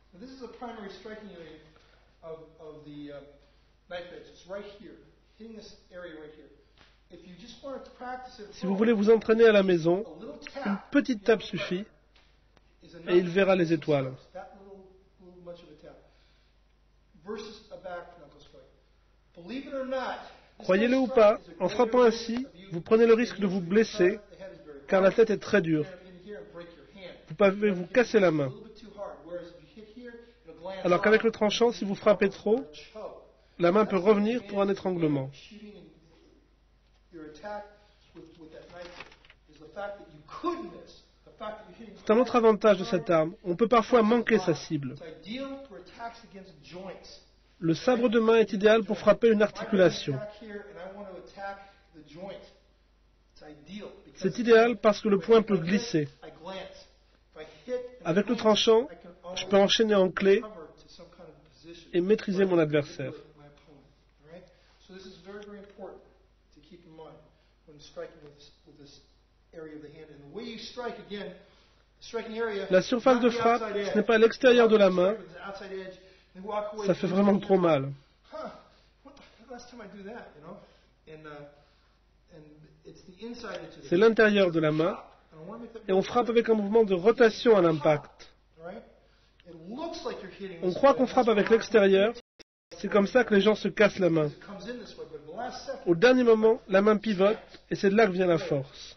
Si vous voulez vous entraîner à la maison, une petite tape suffit et il verra les étoiles. Croyez-le ou pas, en frappant ainsi, vous prenez le risque de vous blesser, car la tête est très dure. Vous pouvez vous casser la main. Alors qu'avec le tranchant, si vous frappez trop, la main peut revenir pour un étranglement. C'est un autre avantage de cette arme. On peut parfois manquer sa cible. Le sabre de main est idéal pour frapper une articulation. C'est idéal parce que le point peut glisser. Avec le tranchant, je peux enchaîner en clé et maîtriser mon adversaire. La surface de frappe, ce n'est pas l'extérieur de la main, ça fait vraiment trop mal. C'est l'intérieur de la main et on frappe avec un mouvement de rotation à l'impact. On croit qu'on frappe avec l'extérieur, c'est comme ça que les gens se cassent la main. Au dernier moment, la main pivote et c'est de là que vient la force.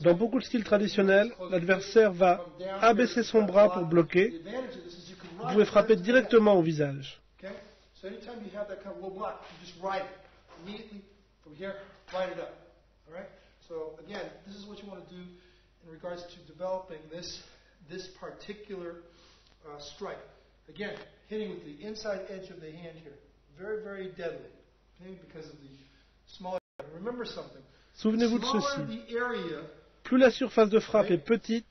Dans beaucoup de styles traditionnels, l'adversaire va abaisser son bras pour bloquer. Vous pouvez frapper directement au visage. So again, this is what you want to do in regards to developing this, this particular strike. Again, hitting with the inside edge of the hand here. Very, very deadly. Okay, because of the small. Remember something. Souvenez-vous de ceci. Plus la surface de frappe est petite,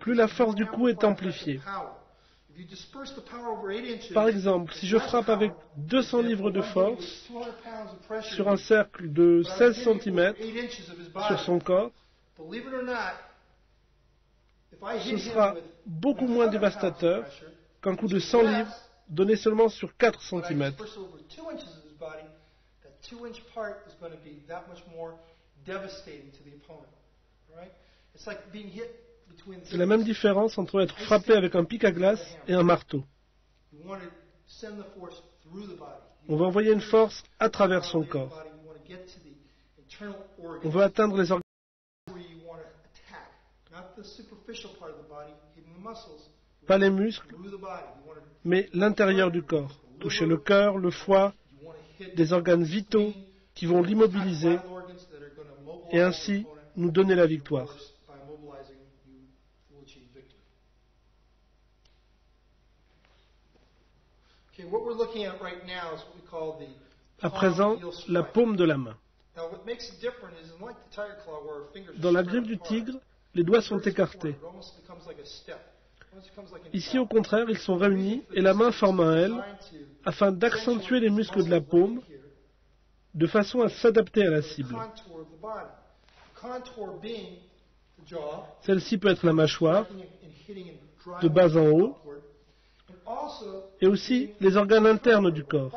plus la force du coup est amplifiée. Par exemple, si je frappe avec 200 livres de force sur un cercle de 16 cm sur son corps, ce sera beaucoup moins dévastateur qu'un coup de 100 livres donné seulement sur 4 cm. C'est la même différence entre être frappé avec un pic à glace et un marteau. On veut envoyer une force à travers son corps. On veut atteindre les organes. Pas les muscles, mais l'intérieur du corps. Toucher le cœur, le foie, des organes vitaux qui vont l'immobiliser et ainsi nous donner la victoire. À présent, la paume de la main. Dans la griffe du tigre, les doigts sont écartés. Ici, au contraire, ils sont réunis et la main forme un L afin d'accentuer les muscles de la paume de façon à s'adapter à la cible. Celle-ci peut être la mâchoire, de bas en haut, et aussi les organes internes du corps.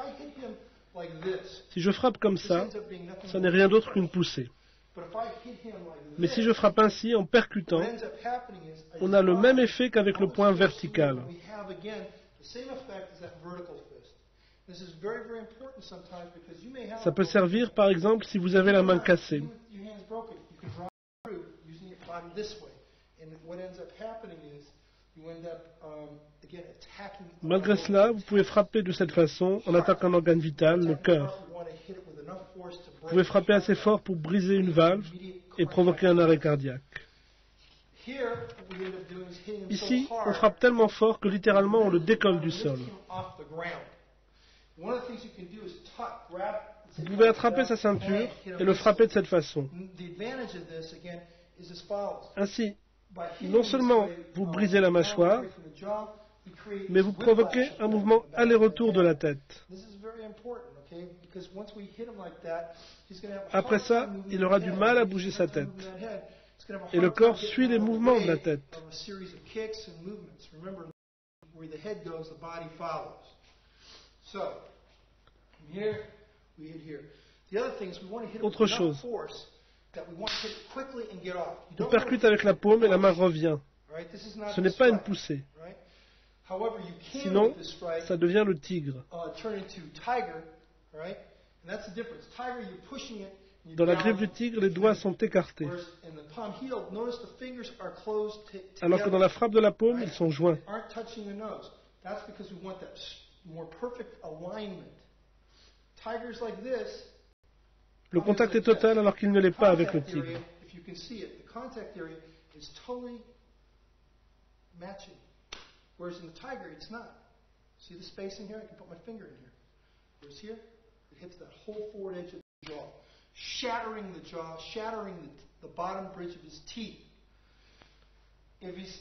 Si je frappe comme ça, ça n'est rien d'autre qu'une poussée. Mais si je frappe ainsi, en percutant, on a le même effet qu'avec le point vertical. Ça peut servir, par exemple, si vous avez la main cassée. Malgré cela, vous pouvez frapper de cette façon en attaquant un organe vital, le cœur. Vous pouvez frapper assez fort pour briser une valve et provoquer un arrêt cardiaque. Ici, on frappe tellement fort que littéralement on le décolle du sol. Vous pouvez attraper sa ceinture et le frapper de cette façon. Ainsi, non seulement vous brisez la mâchoire, mais vous provoquez un mouvement aller-retour de la tête. Après ça, il aura du mal à bouger sa tête. Et le corps suit les mouvements de la tête. Autre chose, on percute avec la paume et la main revient. Ce n'est pas une poussée. Sinon, ça devient le tigre. Dans la griffe du tigre, les doigts sont écartés. Alors que dans la frappe de la paume, ils sont joints. Le contact est total alors qu'il ne l'est pas avec le tigre. Whereas in the tiger, it's not. See the space in here? I can put my finger in here. Whereas here, hits that whole forward edge of the jaw, shattering the jaw, shattering the, the bottom bridge of his teeth. If he's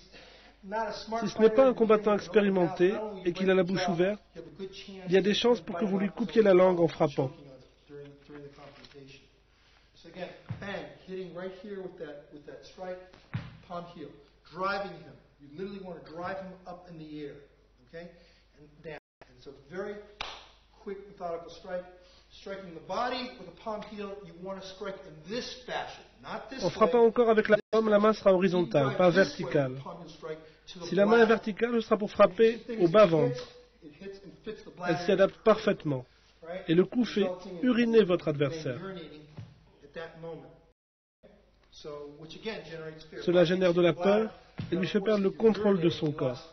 si ce n'est pas un combattant expérimenté et qu'il a la bouche ouverte, il y a des chances pour que vous lui coupiez la langue en frappant. Striking the body with a palm heel, you want to strike in this fashion, not this En frappant encore avec la paume, la main sera horizontale, pas verticale. Si la main est verticale, ce sera pour frapper au bas-ventre. Elle s'y adapte parfaitement. Et le coup fait uriner votre adversaire. Cela génère de la peur et lui fait perdre le contrôle de son corps.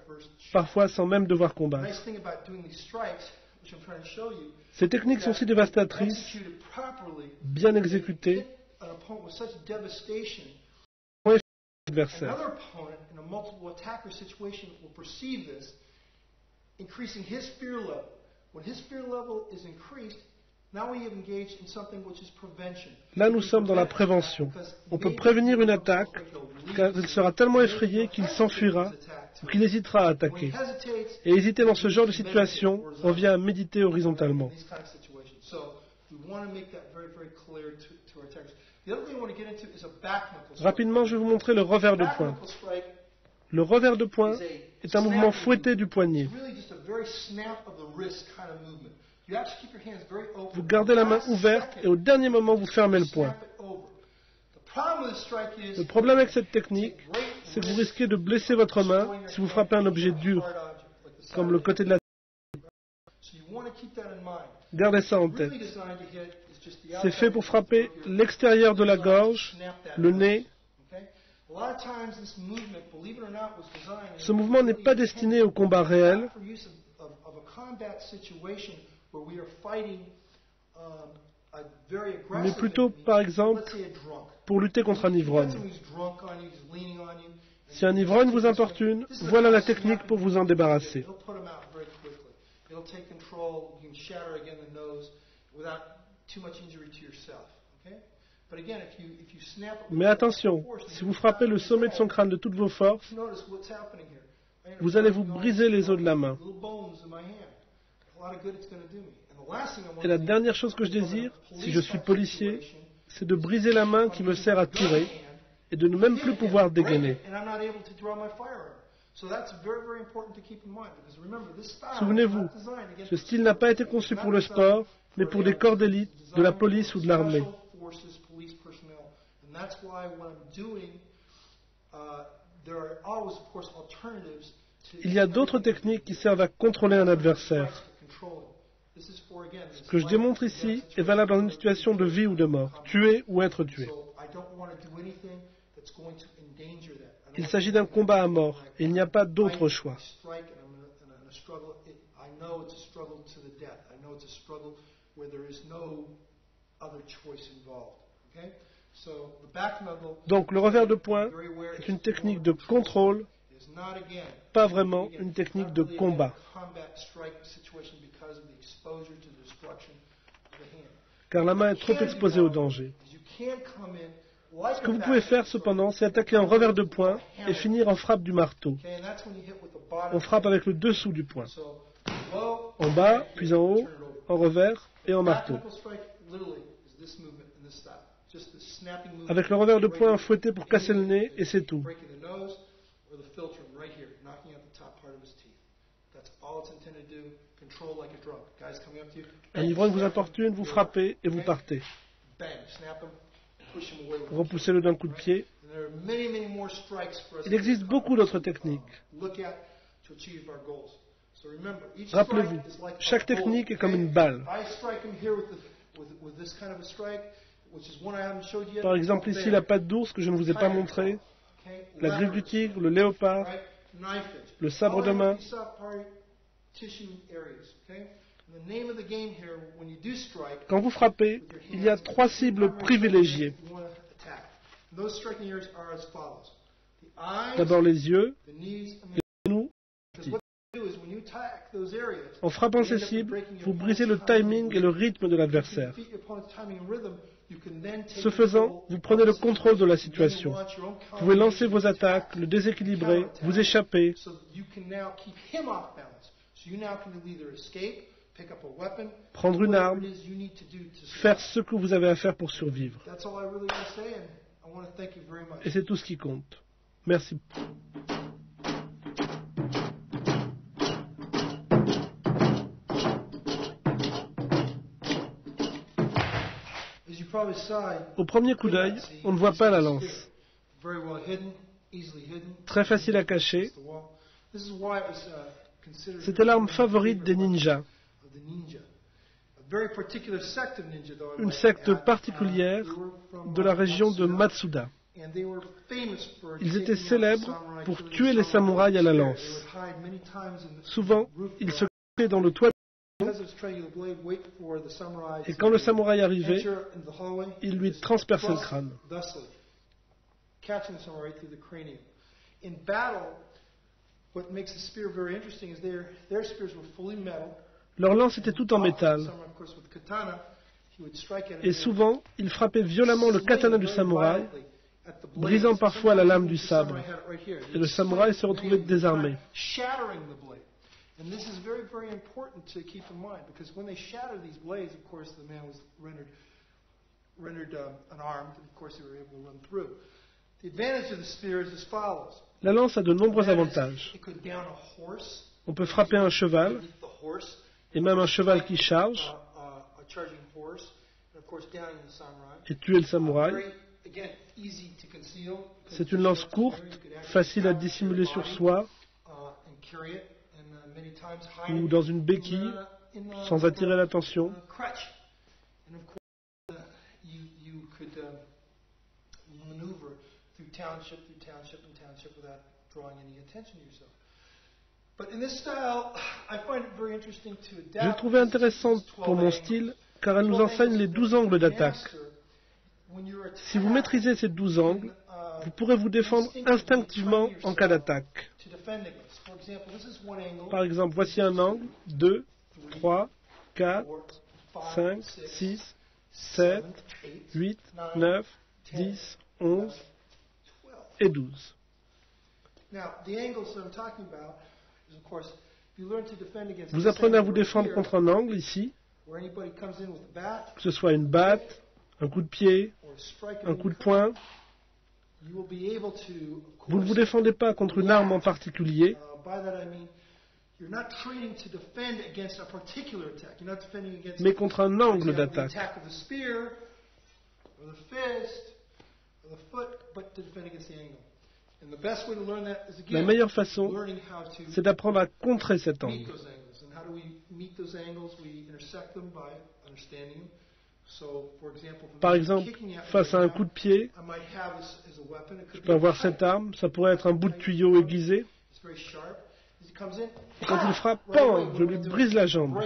parfois sans même devoir combattre. Ces techniques sont si dévastatrices, bien exécutées, adversaire. increasing his fear level. When his fear level is increased, Là, nous sommes dans la prévention. On peut prévenir une attaque, car il sera tellement effrayé qu'il s'enfuira ou qu'il hésitera à attaquer. Et hésiter dans ce genre de situation revient à méditer horizontalement. Rapidement, je vais vous montrer le revers de poing. Le revers de poing est un mouvement fouetté du poignet. Vous gardez la main ouverte et au dernier moment, vous fermez le poing. Le problème avec cette technique, c'est que vous risquez de blesser votre main si vous frappez un objet dur, comme le côté de la Gardez ça en tête. C'est fait pour frapper l'extérieur de la gorge, le nez. Ce mouvement n'est pas destiné au combat réel, mais plutôt, par exemple, pour lutter contre un ivrogne. Si un ivrogne vous importune, voilà la technique pour vous en débarrasser. Mais attention, si vous frappez le sommet de son crâne de toutes vos forces, vous allez vous briser les os de la main. Et la dernière chose que je désire, si je suis policier, c'est de briser la main qui me sert à tirer et de ne même plus pouvoir dégainer. Souvenez-vous, ce style n'a pas été conçu pour le sport, mais pour des corps d'élite, de la police ou de l'armée. Il y a d'autres techniques qui servent à contrôler un adversaire. Ce que je démontre ici est valable dans une situation de vie ou de mort, tuer ou être tué. Il s'agit d'un combat à mort. et il n'y a pas d'autre choix. Donc le revers de poing est une technique de contrôle, pas vraiment une technique de combat. Car la main est trop exposée au danger. Ce que vous pouvez faire cependant, c'est attaquer en revers de poing et finir en frappe du marteau. On frappe avec le dessous du poing. En bas, puis en haut, en revers et en marteau. Avec le revers de poing fouetté pour casser le nez et c'est tout. Un ivrogne vous importune, vous frappez et vous partez. Repoussez-le d'un coup de pied. Il existe beaucoup d'autres techniques. Rappelez-vous, chaque technique est comme une balle. Par exemple, ici, la patte d'ours que je ne vous ai pas montrée, la griffe du tigre, le léopard, le sabre de main. Quand vous frappez, il y a trois cibles privilégiées. D'abord les yeux, les genoux. En frappant ces cibles, vous brisez le timing et le rythme de l'adversaire. Ce faisant, vous prenez le contrôle de la situation. Vous pouvez lancer vos attaques, le déséquilibrer, vous échapper. Prendre une arme, faire ce que vous avez à faire pour survivre. Et c'est tout ce qui compte. Merci. Au premier coup d'œil, on ne voit pas la lance. Très facile à cacher. C'était l'arme favorite des ninjas. Une secte particulière de la région de Matsuda. Ils étaient célèbres pour tuer les samouraïs à la lance. Souvent, ils se cachaient dans le toit et quand le samouraï arrivait, il lui transperçait le crâne. Leur lance était tout en métal. Et souvent, ils frappaient violemment le katana du samouraï, brisant parfois la lame du sabre. Et le samouraï se retrouvait désarmé. And this is very, very important to keep in mind because when they shattered these blades, of course, the man was rendered, rendered uh, unarmed, and of course, they were able to run through. The advantage of the spear is as follows. La lance a de nombreux avantages. On peut frapper un cheval, et même un cheval qui charge, uh, uh, et tuer le samouraï. C'est une lance courte, facile à dissimuler sur soi, ou dans une béquille sans attirer l'attention. J'ai trouvé intéressante pour mon style car elle nous enseigne les douze angles d'attaque. Si vous maîtrisez ces douze angles, vous pourrez vous défendre instinctivement en cas d'attaque. Par exemple, voici un angle 2, 3, 4, 5, 6, 7, 8, 9, 10, 11 et 12. Vous apprenez à vous défendre contre un angle ici, que ce soit une batte, un coup de pied, un coup de poing. Vous ne vous défendez pas contre une arme en particulier. Mais contre un angle d'attaque. La meilleure façon, c'est d'apprendre à contrer cet angle. Par exemple, face à un coup de pied, je peux avoir cette arme, ça pourrait être un bout de tuyau aiguisé. Quand il frappe, je lui brise la jambe.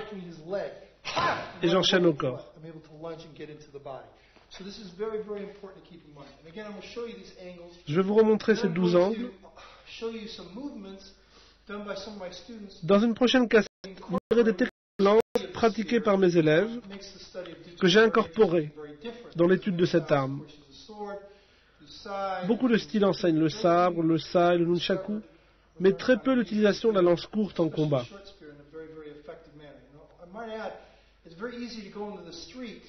et j'enchaîne au corps. Je vais vous remontrer ces douze angles. Dans une prochaine cassette, vous verrez des techniques pratiquées par mes élèves que j'ai incorporées dans l'étude de cette arme. Beaucoup de styles enseignent le sabre, le sai, le nunchaku, mais très peu l'utilisation de la lance courte en combat.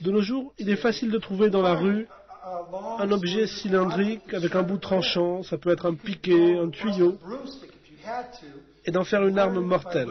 De nos jours, il est facile de trouver dans la rue un objet cylindrique avec un bout tranchant, ça peut être un piquet, un tuyau, et d'en faire une arme mortelle.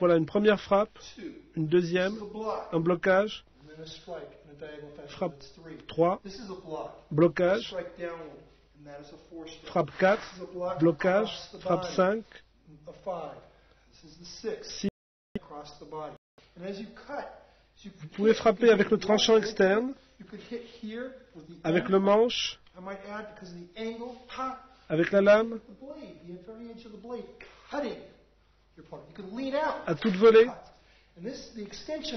Voilà une première frappe, une deuxième, un blocage, frappe 3, blocage, frappe 4, blocage, frappe 5, 6. Vous pouvez frapper avec le tranchant externe, avec le manche, avec la lame, à toute volée, et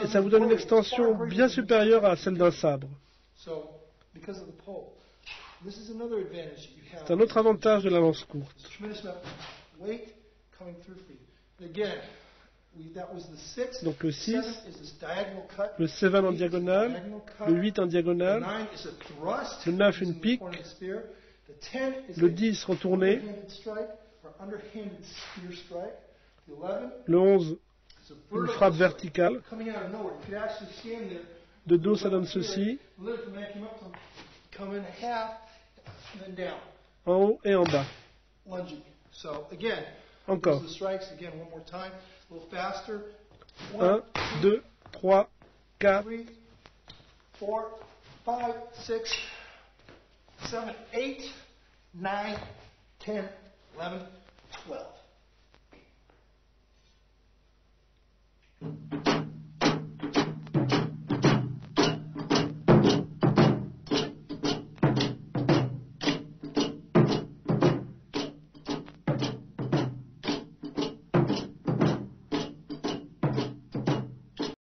ça vous donne une extension bien supérieure à celle d'un sabre. C'est un autre avantage de la lance courte. Donc le 6, le 7 en diagonale, le 8 en diagonale, le 9 une pique, le 10 retourné, le 11 une frappe verticale. De dos, ça donne ceci. En haut et en bas. Encore. 1, 2, 3, 4, 5, 6, 7, 8, 9, 10, 11, 12. Thank you.